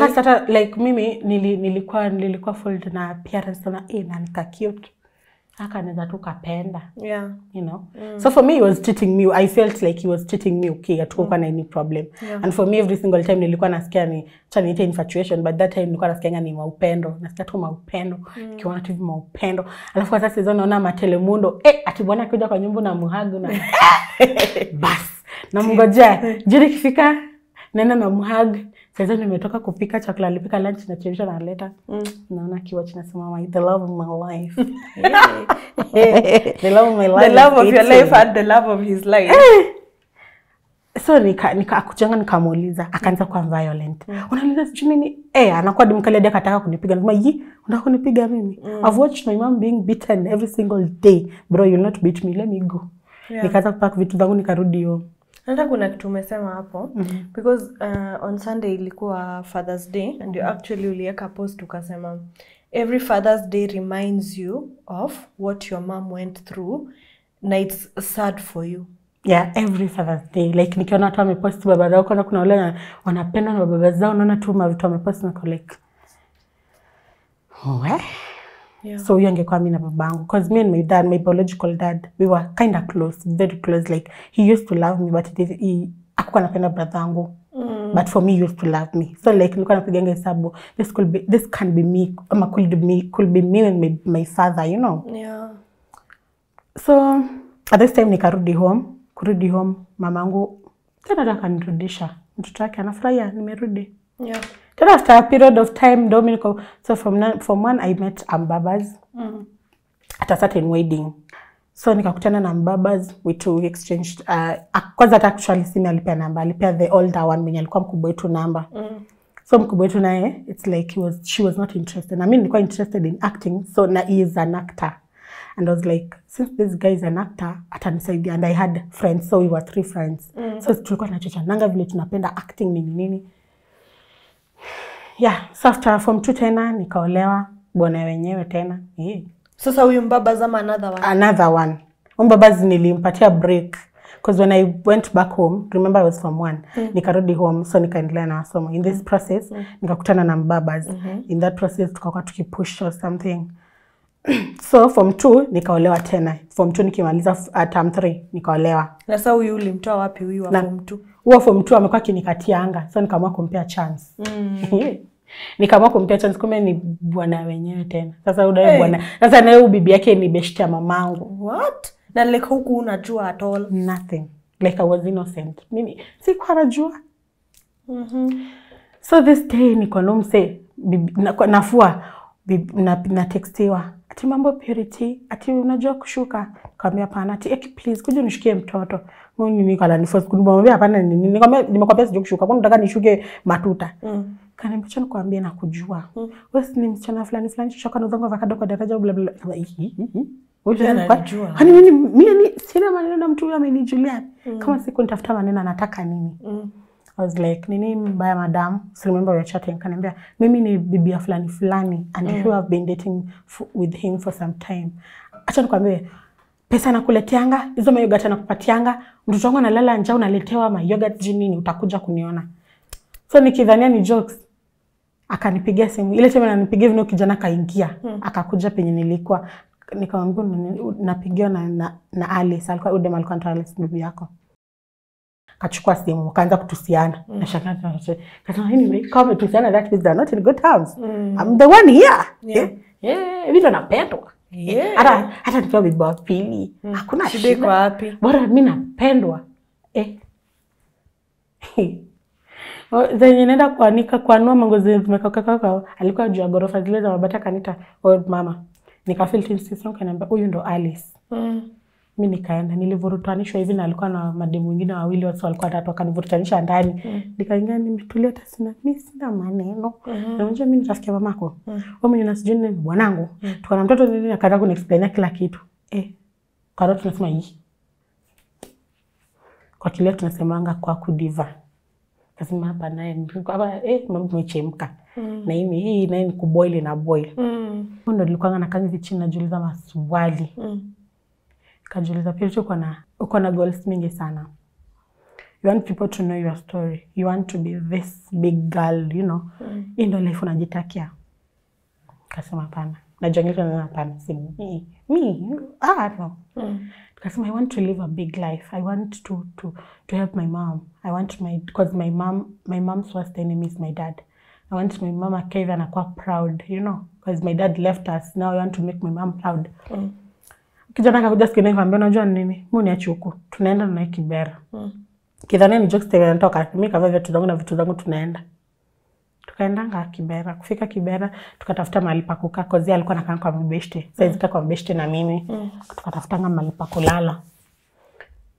like mimi nili, nilikuwa nilikuwa fold na parents na e, nanika cute aka naweza tu kapenda. Yeah. you know? Mm. so for me he was cheating me. I felt like he was cheating me okay hatukuwa na any problem. Yeah. and for me every single time nilikuwa nasikia ni cha niite infatuation but that time nilikuwa nasikianga ni maupendo. Nasikia tu maupendo. Mm. kiona tu maupendo. Alafu hata sasa naona matelemundo eh ati bwana akija kwa nyumba na muhagu na bas! Namngojea. Jiri kifika nena na mhag sasa nimetoka kupika chakula alipika lunch na chemsha na leta. Naona kiwa nasema my the love of my life. The love of my life The love of your life and the love of his life. so nika, nika akuchanga nikamuuliza akaanza kuwa violent. Mm. unaniuliza sijui nini? Eh anakuwa dimkali hadi akataka kunipiga. Nasema yi unataka kunipiga mimi? Mm. i've watched my mom being beaten every single day. Bro you'll not beat me. Let me go. Yeah. nikaanza kupaka vitu zangu nikarudi home hata kuna kitu umesema hapo. Because uh, on sunday ilikuwa fathers day and you actually uliweka post ukasema every fathers day reminds you of what your mom went through na it's sad for you. Yeah every father's day. Like nikiona watu wamepost baba zao kona kuna wale wanapendwa na baba zao naona tu mavitu wamepost nako like we Yeah. so huyo angekuwa mi na babangu because me and my dad my biological dad we were kind of close very close like he used to love me but he, he akuwa napenda brother yangu mm. but for me he used to love me so like nilikuwa napiganga hesabu this could be this can be me ama could be could be me and my, my father you know yeah. so at this time nikarudi home kurudi home mamangu tena ndo akanirudisha mtoto wake anafurahia nimerudi Yeah. Tena after a period of time Dominico, so from, from one i met ambabas Mm. at a certain wedding. So nikakutana na mbabas we two exchanged uh, kwanza hata actually simi alipea namba alipea the older one mwenye alikuwa mkubwa wetu namba. Mm. so mkubwa wetu naye its like he was, she was not interested. Na mi nilikuwa interested in acting so na he is an actor. And I was like since this guy is an actor atanisaidia. And I had friends so we were three friends. Mm. so tulikuwa tunachochananga vile tunapenda acting nini nini yeah so after form 2 tena nikaolewa bwana wenyewe tena yeah. Sasa huyu mbaba zama another one. another one Mbaba nilimpatia break because when i went back home remember i was from one mm. nikarudi home so nikaendelea na masomo in this process mm. nikakutana na mbabas mm-hmm. in that process tukakuwa tukipush or something so form 2 nikaolewa tena form 2 nikimaliza uh, term 3 nikaolewa Na sasa huyu ulimtoa wapi huyu wa form 2? Huo form two amekuwa akinikatia anga so nikaamua kumpea chance mm. nikaamua kumpea chance kumbe ni bwana wenyewe tena sasa udae Hey. bwana sasa naye bibi yake ni beshti ya mamangu What? Na like huku unajua at all. nothing like i was innocent mimi sikuwa najua Mhm. so this day niko na mse bibi- na- nafua bibi- na, na textiwa ati mambo purity ati unajua kushuka kaambia pana, ati please kuja nishukie mtoto mimi niko ananiforce kunimwambia hapana ni nini? Nikamwambia nimekwambia sije kushuka. Kwani unataka nishuke matuta? Mm. kaniambia cha nikwambie na kujua wewe si ni msichana fulani fulani shoka na udongo avocado kwa daraja bla bla. Wewe kwani mimi mimi sina maneno na mtu huyo amenijulia. Kama siku nitafuta maneno anataka nini? Mm. I was like, nini mbaya madam? So remember we were chatting. Kaniambia, mimi ni bibi ya fulani fulani and you have been dating with him for some time. Acha nikwambie, pesa nakuleteanga, hizo mayogurt nakupatianga, mtoto wangu analala njaa unaletewa mayogurt jinini, nini utakuja kuniona. So nikidhania ni jokes. Akanipigia simu. Ile time ananipigia vino kijana kaingia. hmm. Akakuja penye nilikuwa. Nikamwambia napigiwa na, na, na Alice. Alikuwa Udem alikuwa anaitwa Alice bibi yako kachukua simu wakaanza kutusiana mm. nashangaa hivi anyway kama tusiana that means they're not in good terms Mm. I'm the one here Yeah. yeah. yeah. yeah. napendwa Yeah. Hata hata nikiwa bibi wa pili hakuna Shida iko wapi? bora mi napendwa eh. Zenye naenda kuanika kuanua mango zenye zimekakakaka alikuwa juu ya ghorofa zile za mabati akanita old mama nikafilkaniambia huyu ndo Alice Mm. Mi nikaenda nilivurutanishwa hivi na alikuwa na mademu wengine wawili watu walikuwa tatu akanivurutanisha ndani Mm. nikaingia nimetulia hata sina mi sina maneno mm -hmm. unajua mi ni rafiki ya mamako mm. mwenye nasijui ni bwanangu mm. tukana mtoto nini akaanza kuniexplainia kila kitu eh kwa roho tunasema hii kwa kile tunasemanga kwa kudiva kasema hapa naye hapa eh mambo imechemka Mm. na hii hii naye ni kuboil na boil Mm. Ndio nilikuwa na kazi chini najiuliza maswali Mm. Kajiuliza pia uko na uko na goals mingi sana. You want people to know your story. You want to be this big girl you know. Mm. hii ndo life unajitakia. Kasema hapana. Najongelea na hapana si mi ah no. Mm. Kasema i want to live a big life. I want to to to help my mom. I want my because my mom my mom's worst enemy is my dad. I want my mom akae anakuwa proud you know. Because my dad left us. Now i want to make my mom proud. Mm. Kijana akakuja siku ingine nikamwambia unajua nini? Mu niache huku. Tunaenda na kibera. Mm. Kidhani ni jokes tena natoka mimi kavaa viatu zangu na vitu zangu tunaenda. Tukaendanga kibera. Kufika kibera tukatafuta mahali pa kukaa kozi alikuwa nakaa kwa mbeshte saizi kwa mbeshte na mimi. Mm. tukatafutanga mahali pa kulala.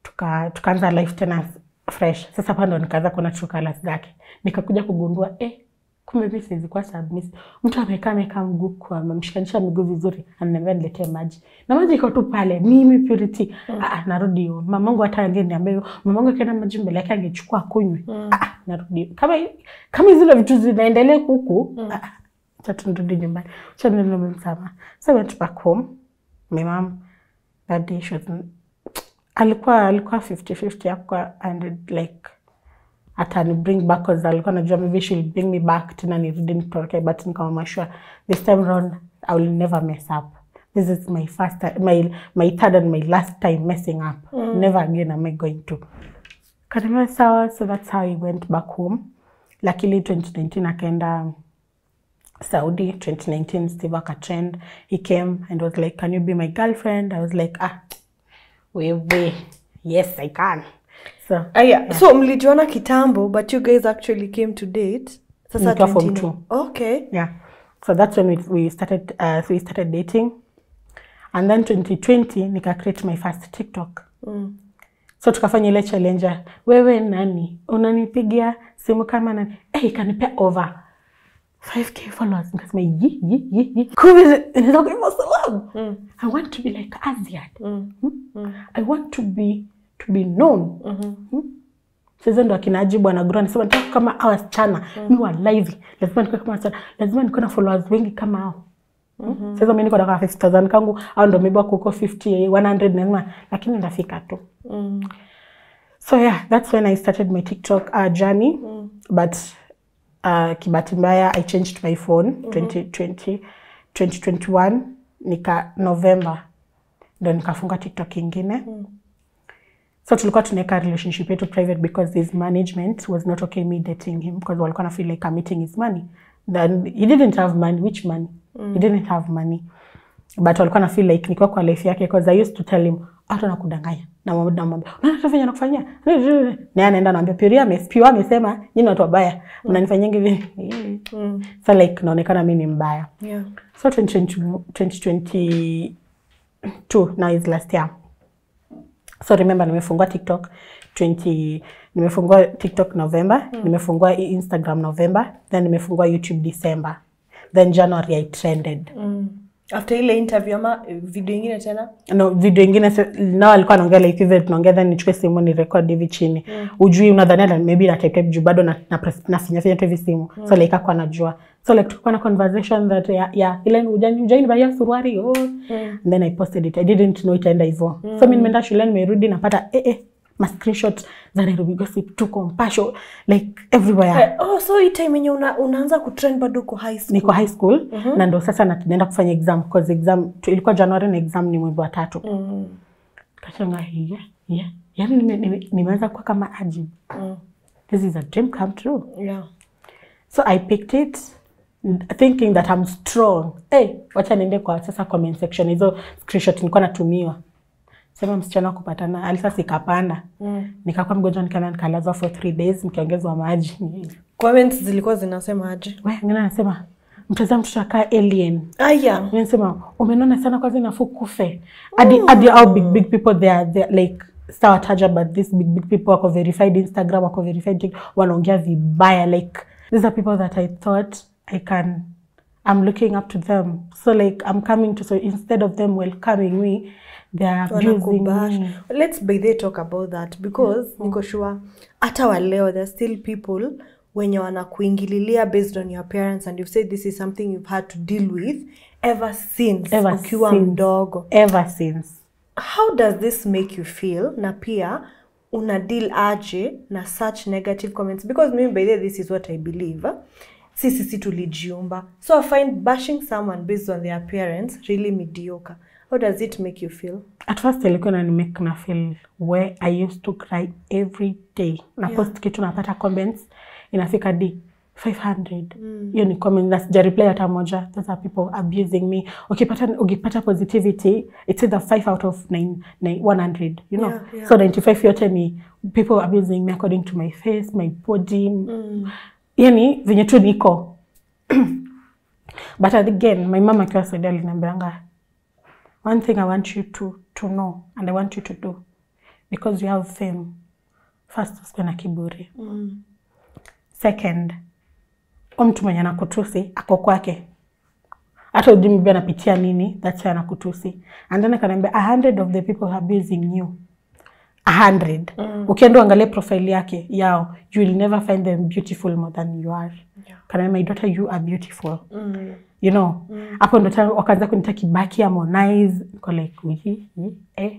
Tuka tukaanza life tena fresh. Sasa hapa ndo nikaanza kuona true colors zake. Nikakuja kugundua eh kumbe mimi siwezi submiss. mtu amekaa amekaa mguu kwa amemshikanisha miguu vizuri ananiambia niletee maji na maji iko tu pale mimi purity mm. ah narudi hiyo mamangu hata angeniambia hiyo mamangu akienda maji mbele yake angechukua kunywe Mm. ah narudi kama kama zile vitu zinaendelea huku mm. ah acha tunarudi nyumbani acha niombe nimemsama. so I went back home my mom that day she was alikuwa alikuwa 50-50 hakuwa and like atani bring back cause alikuwa najua maybe she will bring me back tena nirudi nitoroke but nikamwambia sure this time round I will never mess up. This is my first my my third and my last time messing up. Mm. never again am I going to. Kaniambia sawa so that's how he went back home. Luckily 2019 akaenda Saudi 2019 Steve akatrend he came and was like can you be my girlfriend? I was like ah wewe yes I can so Aya, so mlijuana kitambo but you guys actually came to date. Sasa t form two. Okay. yeah. So that's when we, we started uh, so we started dating. And then 2020 nika create my first tiktok. Mm. so tukafanya ile challenge wewe nani? Unanipigia simu kama nani? Eh ikanipea over. 5k followers. Nikasema yi yi yi yi. Kumbe inaweza kuwa salam Mm. i want to be like Aziad. Mm. Mm. i want to be to be known. Mhm. sasa ndo akina Ajibu bwana Guru anasema nataka kama hawa wasichana mi wa live lazima nikuwe kama wasichana lazima nikuwe na followers wengi kama hao. Mm sasa mi niko na 50000 kangu au ndo maybe wako huko 50 100 na lakini ndafika tu. Mm. so yeah that's when I started my TikTok uh, journey. But uh, kibahati mbaya I changed my phone 2020 2021 nika November ndo nikafunga TikTok ingine so tulikuwa tunaweka relationship yetu private because his management was not okay me dating him because walikuwa na feel like I'm eating his money. Then he didn't have money which money? Mm. he didn't have money. But walikuwa na feel like nikuwa kwa life yake because I used to tell him hata nakudanganya na mambo na mambo unaona na nakufanyia? Na anaenda anambia Piria amespiwa amesema nyinyi watu wabaya mnanifanyia hivi? Mm. so like naonekana mimi ni mbaya. Yeah. so 2022 now is last year so remember nimefungua tiktok 20 nimefungua tiktok november nimefungua instagram november then nimefungua youtube december. Then january i trended. Mm. After ile interview ama eh, video ingine tena? no video ingine nao alikuwa anaongea like hivi tunaongea then nichukue simu ni record hivi chini. Ujui unadhania na maybe na type type juu bado na na press- na finya tu hivi simu. So like hakuwa anajua. So like tulikuwa na conversation that ya ya ile ujani ujani baya suruari oh. And then I posted it. I didn't know itaenda hivyo. So mimi nimeenda shule nimerudi napata eh eh ma screenshot za Nairobi gossip tuko mpasho like everywhere Eh, oh, so hii time yenye una, unaanza kutrend bado uko high school. niko high school mm -hmm. na ndo sasa na- naenda kufanya exam cause exam ilikuwa January na exam ni mwezi wa tatu Mm. Kashanga, yeah, yeah. Yaani nime- nime- nimeanza kuwa kama aji Mm. This is a dream come true. Yeah. So I picked it thinking that I'm strong. Hey, wacha niende kwa sasa comment section hizo screenshot nilikuwa natumiwa. Sema msichana kupatana, alisa sikapanda. Mm. Nikakuwa mgonjwa nikaenda nikalazwa for three days nikiongezwa maji. Comments zilikuwa zinasema aje? Wewe ngine anasema mtazama mtoto akaa alien. Aya. Nasema umenona sana kwanza nafuu kufe. Hadi hadi au big big people they are they are like sawataja but this big big people wako verified Instagram wako verified wanaongea vibaya like these are people that I thought I can I'm looking up to them. So like I'm coming to so instead of them welcoming me wanakubash let's by the talk about that because mm. niko sure hata waleo there still people wenye wanakuingililia based on your parents and you've said this is something you've had to deal with ever since Ever ukiwa since. mdogo. Ever since. how does this make you feel? Na pia una deal aje na such negative comments? Because mimi by the way, this is what i believe. Sisi si tulijiumba. So i find bashing someone based on their appearance really mediocre how does it make you feel At first ilikuwa na make na feel where I used to cry every day. Na post kitu napata comments inafika di 500. Hiyo ni comment na sija reply hata moja. Those are people abusing me. Ukipata ukipata positivity it's either 5 out of 9, 9 100, you know. Yeah, yeah. So 95 yote ni people abusing me according to my face, my body. Yani venye tu niko. But again my mama akiwa Saudi aliniambianga one thing I want you to to know and I want you to do because you have fame. First, usikuwe na kiburi. Mm. Second, mtu mwenye anakutusi ako kwake, hata ujui maybe anapitia nini, that's why anakutusi. And then akaniambia a hundred of the people are abusing you a hundred Mm. ukienda uangalie profile yake yao you will never find them beautiful more than you are Yeah. Kaniambia, my daughter you are beautiful you know? Hapo ndo wakaanza kunita Kibaki Harmonize niko like uhi hi, eh.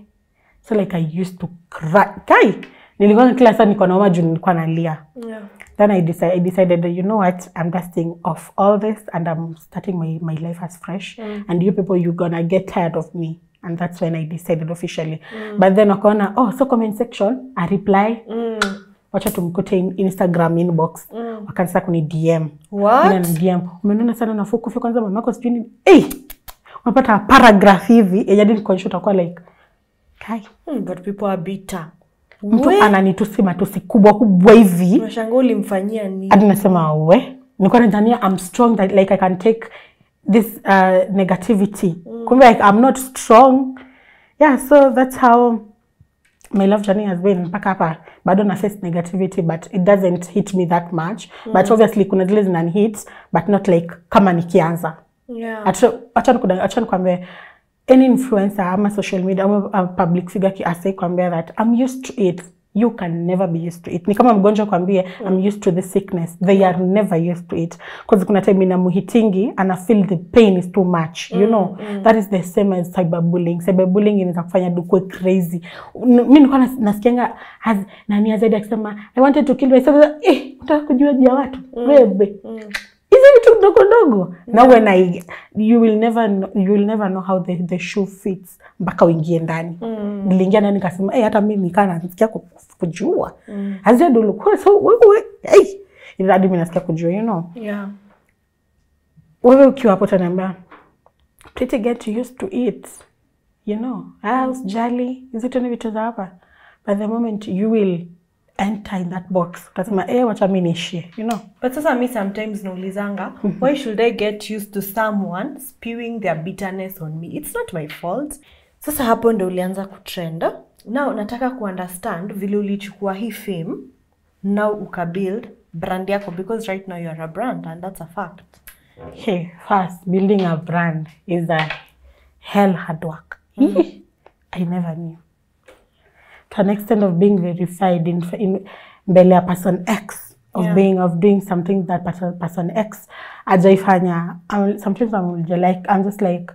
So like I used to cry. Kai nilikuwa kila saa niko naoma juu nilikuwa nalia. Yeah. then I decide, I decided you know what? I'm dusting off all this and I'm starting my, my life as fresh. Mm. and you people you gonna get tired of me. And that's when I decided officially. Mm. but then wakaona oh so comment section I reply. Mm. Wacha tumkute in Instagram inbox. Mm. wakaanza kuni DM What? DM umenona sana na fuku fuku, kwanza mamako sijui nini. Hey! unapata paragraph hivi yenye hadi nikuonyesha utakuwa like kai. Hmm, but people are bitter. Mtu We, ananitusi matusi kubwa kubwa hivi. Unashangaa ulimfanyia nini? Hadi nasema we? Nilikuwa nadhania I'm strong that like I can take this uh, negativity. Mm. kumbe like i'm not strong. Yeah so that's how my love journey has been mpaka hapa bado na face negativity but it doesn't hit me that much mm. but obviously kuna zile zinani hit but not like kama nikianza Yeah. acha nikwambia any influencer ama social media ama uh, public figure ki- asai kwambia that i'm used to it you can never be used to it. Ni kama mgonjwa kwambie i'm used to the sickness. They are never used to it. Because kuna time inamuhitingi ana feel the pain is too much you know? That is the same as cyberbullying. Cyberbullying inaweza kufanya dukwe crazy. Mimi mi nilikuwa nas- nasikianga has nani zaidi akisema i wanted to kill myself. Eh unataka kujua jia watu? Bebe hizi vitu ndogo ndogo. Now when I, you will never know, you will never know how the, the shoe fits mpaka uingie ndani. Niliingia ndani nikasema hey, hata mimi nikaa nasikia ku- kujua. Mm. kwa so wewe hey, Ila hadi mimi nasikia kujua you know. Yeah. wewe ukiwa hapo tanaambia pretty get used to it you know. Ah usijali hizi tu ni vitu za hapa. By the moment you will enter in that box utasema eh wacha mimi niishie you know But sasa mi sometimes naulizanga why should I get used to someone spewing their bitterness on me? It's not my fault. Sasa hapo ndo ulianza kutrend. Now nataka kuunderstand vile ulichukua hii fame now ukabuild brand yako because right now you are a brand and that's a fact. Hey, first, building a brand is a hell hard work. Eeh, I never knew. To an extent of being verified in, in mbele ya person X, of Yeah. being of doing something that person, person X ajaifanya. I'm, sometimes I'm like I'm just like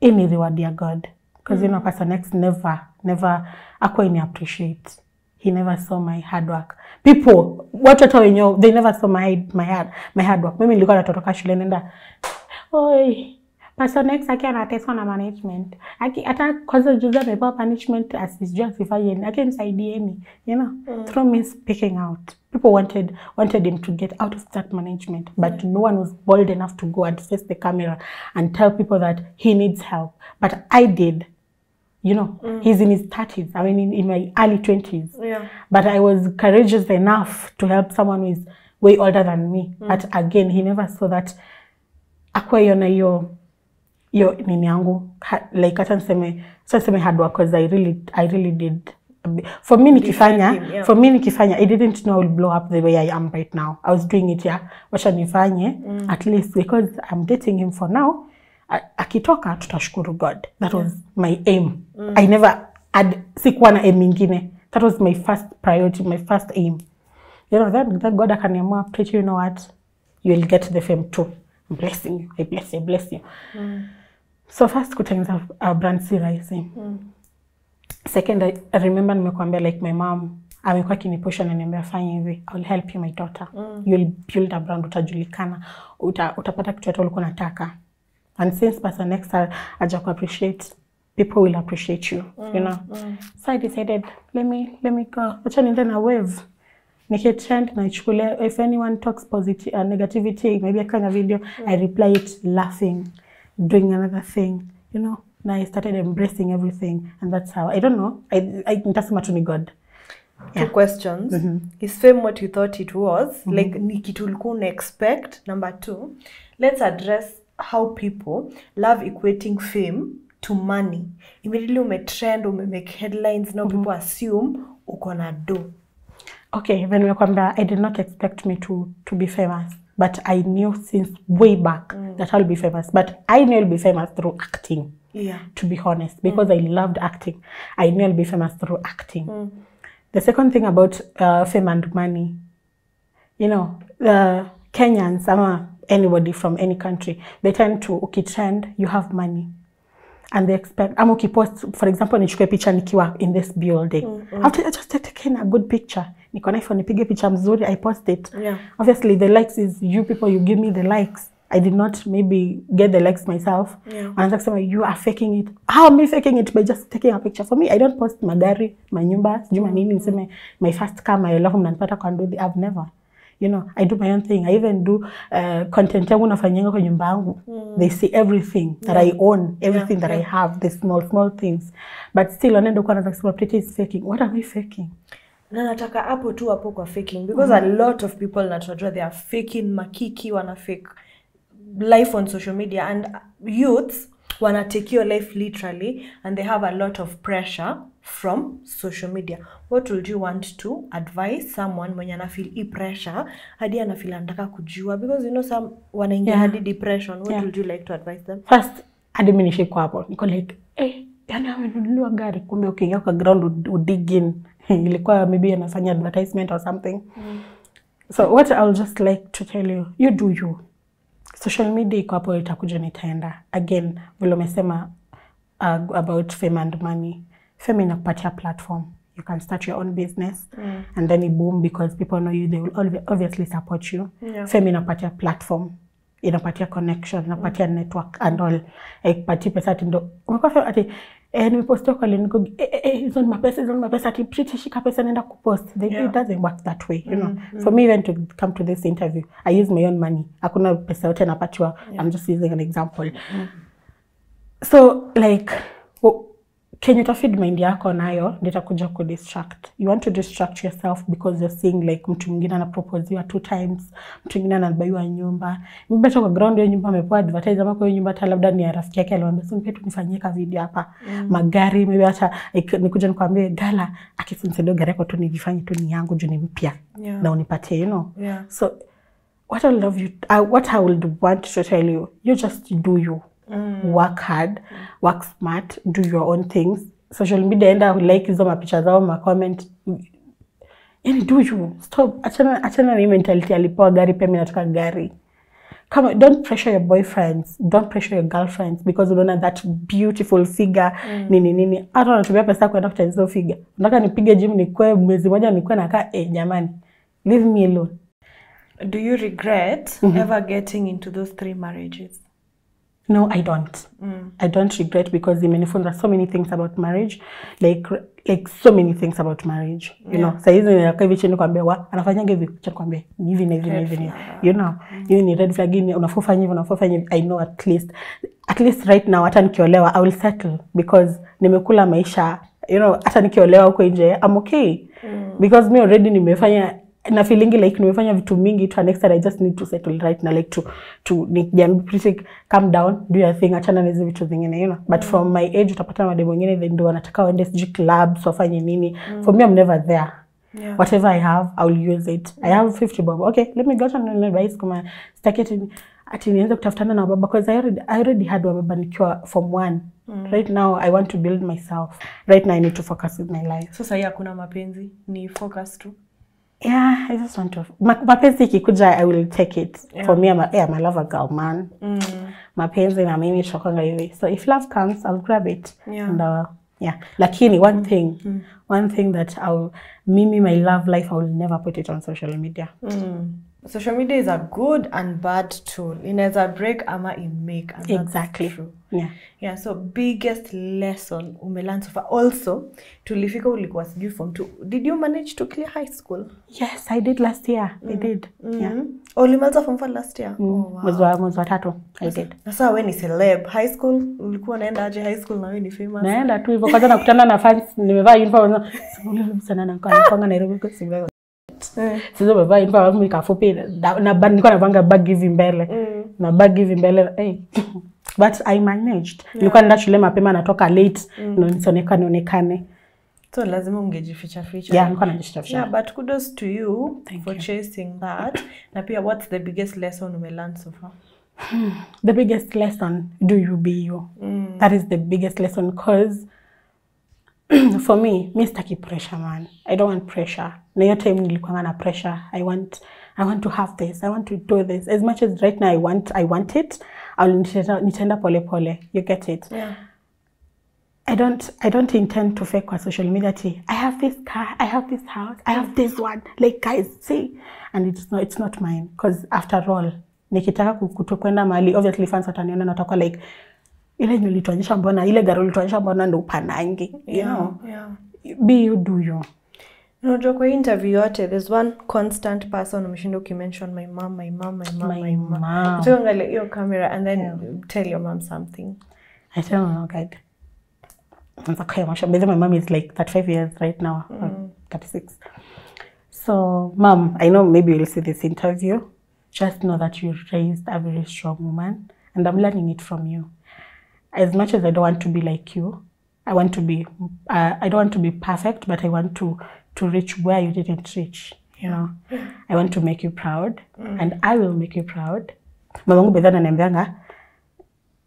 ini reward ya God because mm. you know person X never never akwa ini appreciate he never saw my hard work people watu hata wenyewe they never saw my my hard my hard work mimi nilikuwa natoroka shule nenda oi person X aki anateswa na management. Hata kwanza juzi amepewa punishment asijua asifanye nini aki nisaidieni you know through me speaking out. People wanted wanted him to get out of that management but no one was bold enough to go and face the camera and tell people that he needs help. But I did you know mm. he's in his 30s i mean in, in my early 20s Yeah. but i was courageous enough to help someone who is way older than me. Mm. but again he never saw that. Hiyo hiyo nini yangu? Like hata niseme so niseme hard work because i really i really did for me nikifanya yeah. for me nikifanya i didn't know I will blow up the way i am right now. I was doing it yeah. Wacha nifanye at least because i'm dating him for now akitoka tutashukuru god. That was my aim. I never had sikuwa na aim ingine. That was my first priority my first aim. You know then, then god akaniamua preach you know what? You will get the fame too. I'm blessing you i bless you I bless you so first kutengeneza uh, brand si rahisi second I, I remember nimekuambia like my mom amekuwa akinipusha na niambia fanya hivi I will help you my daughter. You will build a brand utajulikana. Uta, utapata kitu yote ulikuwa unataka and since person next aja ku appreciate people will appreciate you mm. you know? Mm. so I decided let me let me go. Acha niende na wave. Nikitrend naichukulia. If anyone talks positive uh, negativity maybe akifanya video mm. I reply it laughing doing another thing you know na I started embracing everything and that's how I don't know I, I nitasema tu ni God Two questions. Mm -hmm. Is fame what you thought it was? Like ni kitu ulikuwa una expect? Number two, let's address how people love equating fame to money. Immediately umetrend, umemake headlines, now mm -hmm. people assume uko na do. Okay, when nimekwambia I did not expect me to to be famous, but I knew since way back mm. that I'll be famous. But I knew I'll be famous through acting, Yeah. to be honest, because mm. I loved acting. I knew I'll be famous through acting. Mm. The second thing about uh, fame and money, you know, the Kenyans, ama anybody from any country, they tend to ukitrend, you have money. and they expect ama ukipost for example nichukue picha nikiwa in this building mm -hmm. after I just taking a good picture niko na iphone nipige picha mzuri i post it. Yeah. obviously the likes is you people you give me the likes. I did not maybe get the likes myself. Yeah. wanaanza kusema you are faking it. How am i faking it? By just taking a picture. For me i don't post magari manyumba sijui manini niseme my first car my love mnanipata kwa ndudhi i've never. You know i do my own thing. I even do uh, content yangu nafanyanga kwa nyumba yangu. They see everything that yeah. i own everything yeah. that yeah. i have the small small things. But still wanaenda kwa kusema pretty is faking. What am i faking na nataka hapo tu hapo kwa faking. Because mm-hmm. a lot of people na tunajua they are faking makiki wana fake life on social media. And youths wana take your life literally and they have a lot of pressure from social media. What would you want to advise someone mwenye anafil i pressure? Hadi anafil anataka kujua. Because you know some wanaingia Yeah. hadi depression. What Yeah. would you like to advise them? First hadi mi nishiko hapo. Niko like eh, yani amenunuliwa gari kumbe ukiingia kwa ground ud- udig in ilikuwa maybe anafanya advertisement or something. So what I'll just like to tell you you do you. Social media iko hapo itakuja nitaenda. Again vile umesema uh, about fame and money. Fame inakupatia platform. You can start your own business Mm. and then it boom because people know you they will obviously support you. Yeah. fame inapatia platform. Inapatia connection inapatia network and all. Ikupatia pesa ati ndo umekuwa fame ati eh, nimepostia kwa eh, eh, eh, hizo ni mapesa hizo ni mapesa. Ati pretty shika pesa naenda kupost. They- Yeah. it doesn't work that way you know. For me even to come to this interview I use my own money. Hakuna pesa yote napatiwa. Yeah. I'm just using an example. Mm. -hmm. so like w- kenye tafid mind yako nayo nitakuja ku distract. you want to distract yourself because you're seeing like mtu mwingine anaproposiwa two times mtu mwingine anabaiwa nyumba mbeta kwa ground hiyo nyumba amepewa advertise ama kwa hiyo nyumba hata labda ni ya rafiki yake alimwambia si mpetu nifanyie ka video hapa magari maybe hata nikuja nikwambie gala akisinisaidia gari yako tu nijifanye tu ni yangu juu ni mpya Yeah. na unipatie you know Yeah. so what I love you, uh, what I would want to tell you, you just do you. Work hard, work smart, do your own things. Social media enda like hizo mapicha zao, macomment. Yani do you. Stop. Achana, achana na mentality alipewa gari pia mimi nataka gari. Come, don't pressure your boyfriends, don't pressure your girlfriends because unaona that beautiful figure nini nini. Hata unatumia pesa kwenda kutengeneza hizo figure. Nataka nipige gym nikwe mwezi moja nikwe nakaa eh, jamani. Leave me alone. do you regret mm -hmm. ever getting into those three marriages No, I don't. Mm. I don't regret because imenifunza so many things about marriage, like like so many things about marriage. You know, saa hizi ninakaa hivi chini kwambia wa anafanyanga hivi, cha kwambia ni hivi na hivi na hivi. You know, hiyo ni red flag, ni unafaa ufanye hivi, unafaa ufanye hivi. I know at least at least right now hata nikiolewa I will settle because nimekula maisha. You know, hata nikiolewa huko nje I'm okay. mm. Because me already nimefanya na feelingi like nimefanya vitu mingi to an extent I just need to settle right now like to to nijiambie please calm down do your thing achana na hizo vitu zingine you know. But from my age utapata madem wengine then ndio wanataka waende sijui clubs wafanye nini. For me I'm never there. Yeah. whatever I have I will use it. I have 50 bob. Okay let me go to an advice kama sitaki ati nianze kutafutana na baba because I already, I already had wababa nikiwa form one. Right now I want to build myself. Right now I need to focus with my life. So sahii hakuna mapenzi ni focus tu Yeah, I just want to. Ma- Mapenzi ikikuja, I will take it. yeah. For me, I'm a, yeah, I'm a lover girl, man. Mapenzi na mimi tutakwanga hivi. So if love comes, I'll grab it. Yeah. And, uh, yeah. Lakini one mm. thing, mm. one thing that I'll, mimi, my love life, I will never put it on social media. Social media is a good and bad tool inaweza break ama imake and that's Exactly. true. Yeah. yeah so biggest lesson umelearn so far also tulifika ulikuwa sijui form two did you manage to clear high school Yes, I did last year. mm. I did. Yeah. mm. oh, ulimaliza form four last year mm. oh, wow. Mwezi wa mwezi wa tatu, I did. na saa we ni celeb high school ulikuwa unaenda aje high school na we ni famous Naenda tu hivyo kwanza nakutana na fans nimevaa uniform na kwa msana na kwanga Nairobi kwa sababu Eh. sasa baba uniform alafu nikafupi na, na nilikuwa navanga bag hivi mbele. Mm. na bag hivi mbele hey. but I managed. Nilikuwa naenda shule mapema natoka late ndo nisionekane onekane so lazima ungejificha ficha. Yeah nilikuwa najishtafuta yeah but kudos to you Thank for you. chasing that. Na pia what's the biggest lesson umelearn so far? The biggest lesson do you be you? That is the biggest lesson because for me mi staki pressure man. I don't want pressure. Na hiyo time nilikuwa na pressure. I want i want to have this. I want to do this. As much as right now i want i want it I'll nitaenda pole pole. You get it? Yeah. I don't I don't intend to fake on social media I have this car, I have this house, I have this one. Like guys, see, and it's not it's not mine. Because after all nikitaka kutokwenda mali obviously fans wataniona na watakuwa like ile yenye ulituonyesha mbona ile gari ulituonyesha mbona ndo upanangi you know yeah be you do you unajua kwa interview yote there's one constant person umeshinda ukimention my mom my mom my mom my, My mom Tuangalie hiyo camera and then tell your mom something I tell my mom God Anza kwa emotion. By the my mom is like 35 years right now, Mm. 36. So, mom, I know maybe you'll see this interview. just know that you raised a very strong woman and I'm learning it from you. As much as I don't want to be like you, I want to be, uh, I don't want to be perfect, but I want to, to reach where you didn't reach, you know. I want to make you proud mm. and I will make you proud. Mamangu bedhana ananiambianga,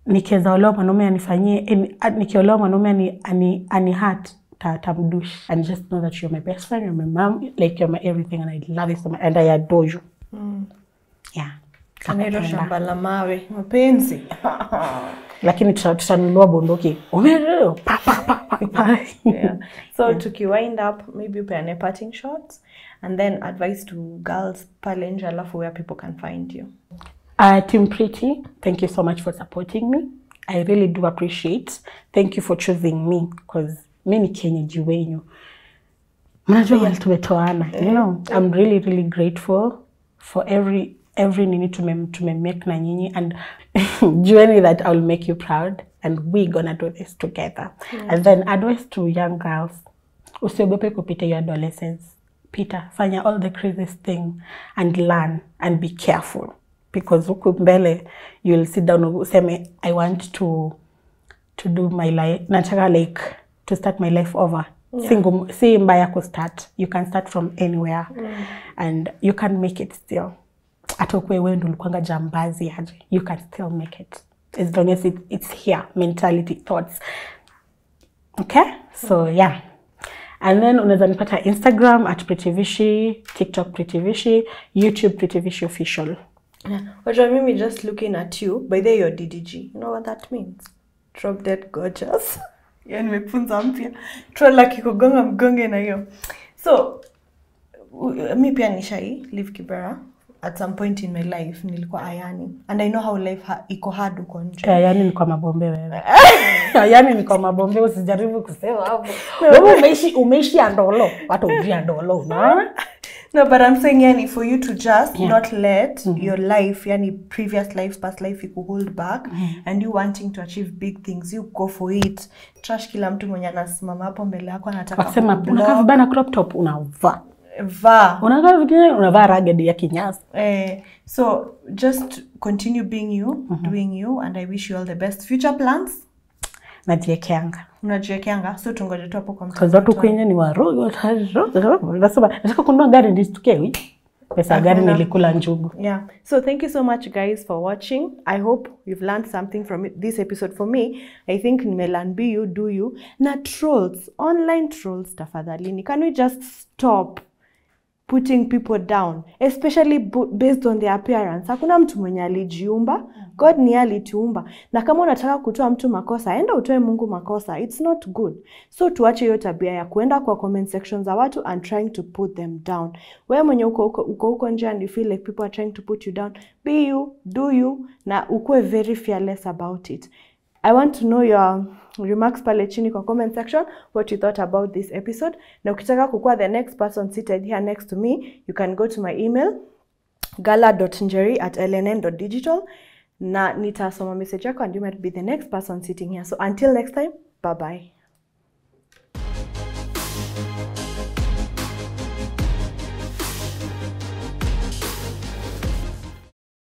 nikiweza olewa mwanaume anifanyie ani- a- nikiolewa mwanaume ani, ani, ani hurt ta, tamdush and just know that you're my best friend you're my mom like you're my everything and I love you so much and I adore you Mm. yeah Kanaitwa shamba la mawe mapenzi lakini tuta- tutanunua bunduki pa, pa, pa, pa, pa. yeah. so tukiwind up maybe upeane parting shots and then advice to girls pale nje alafu where people can find you Uh, Team Pretty, thank you so much for supporting me. I really do appreciate. Thank you for choosing me because mi ni kienyeji wenyu. Mnajua yeah. tumetoana. You know, I'm really really grateful for every every nini tumemake tume na nyinyi and jueni that I'll make you proud and we gonna do this together. And then advice to young girls. Usiogope kupita your adolescence. Peter, fanya all the craziest thing and learn and be careful because huku mbele you'll sit down useme I want to to do my life nataka like to start my life over yeah. Singu, si mbaya kustart you can start from anywhere and you can make it still hata ukuwe wewe ndo ulikuanga jambazi aje you can still make it. As long as it, it's here mentality thoughts. Okay? So yeah. And then unaweza nipata instagram at prettyvishi tiktok prettyvishi youtube prettyvishi official. Yeah. mimi just looking at you by the way you're ddg you know what that means? Drop dead gorgeous. Yeah, nimefunza mpya. Trola kikugonga mgonge na hiyo. So mi pia nishai live kibera at some point in my life nilikuwa ayani. And i know how life ha iko hard uko nje. Ayani ni kwa mabombe wewe. Ayani ni kwa mabombe usijaribu kusema hapo. Wewe umeishi umeishi andolo. Hata ujui andolo unaona? No, but I'm saying, yani, for you to just not let your life, yani, previous life, past life, iku hold back, and you wanting to achieve big things, you go for it. Trash kila mtu mwenye anasimama hapo mbele yako anataka kusema unakaa vibaya na crop top unavaa Vaa. unakaa vingine unavaa ragged ya kinyasa Eh, so just continue being you, doing you, and I wish you all the best. Future plans? najiekeanga Unajiwekeanga, so tungoje tu hapo kwa kazi watu kwenye ni warogo nasema nataka kununua gari ndistuke pesa gari nilikula njugu Yeah. So thank you so much, guys, for watching. I hope you've learned something from this episode. For me, I think nimelearn be you, do you. Na trolls, online trolls, tafadhalini. Can we just stop putting people down, especially based on their appearance? Hakuna mtu mwenye alijiumba. God ni alituumba. Na kama unataka kutoa mtu makosa, enda utoe Mungu makosa. It's not good. So tuache hiyo tabia ya kuenda kwa comment section za watu and trying to put them down. Wewe mwenye uko uko uko huko nje and you feel like people are trying to put you down, be you, do you na ukuwe very fearless about it. I want to know your remarks pale chini kwa comment section what you thought about this episode. Na ukitaka kukuwa the next person seated here next to me, you can go to my email gala.njeri at lnn.digital na nitasoma message yako and you might be the next person sitting here. So until next time, bye bye.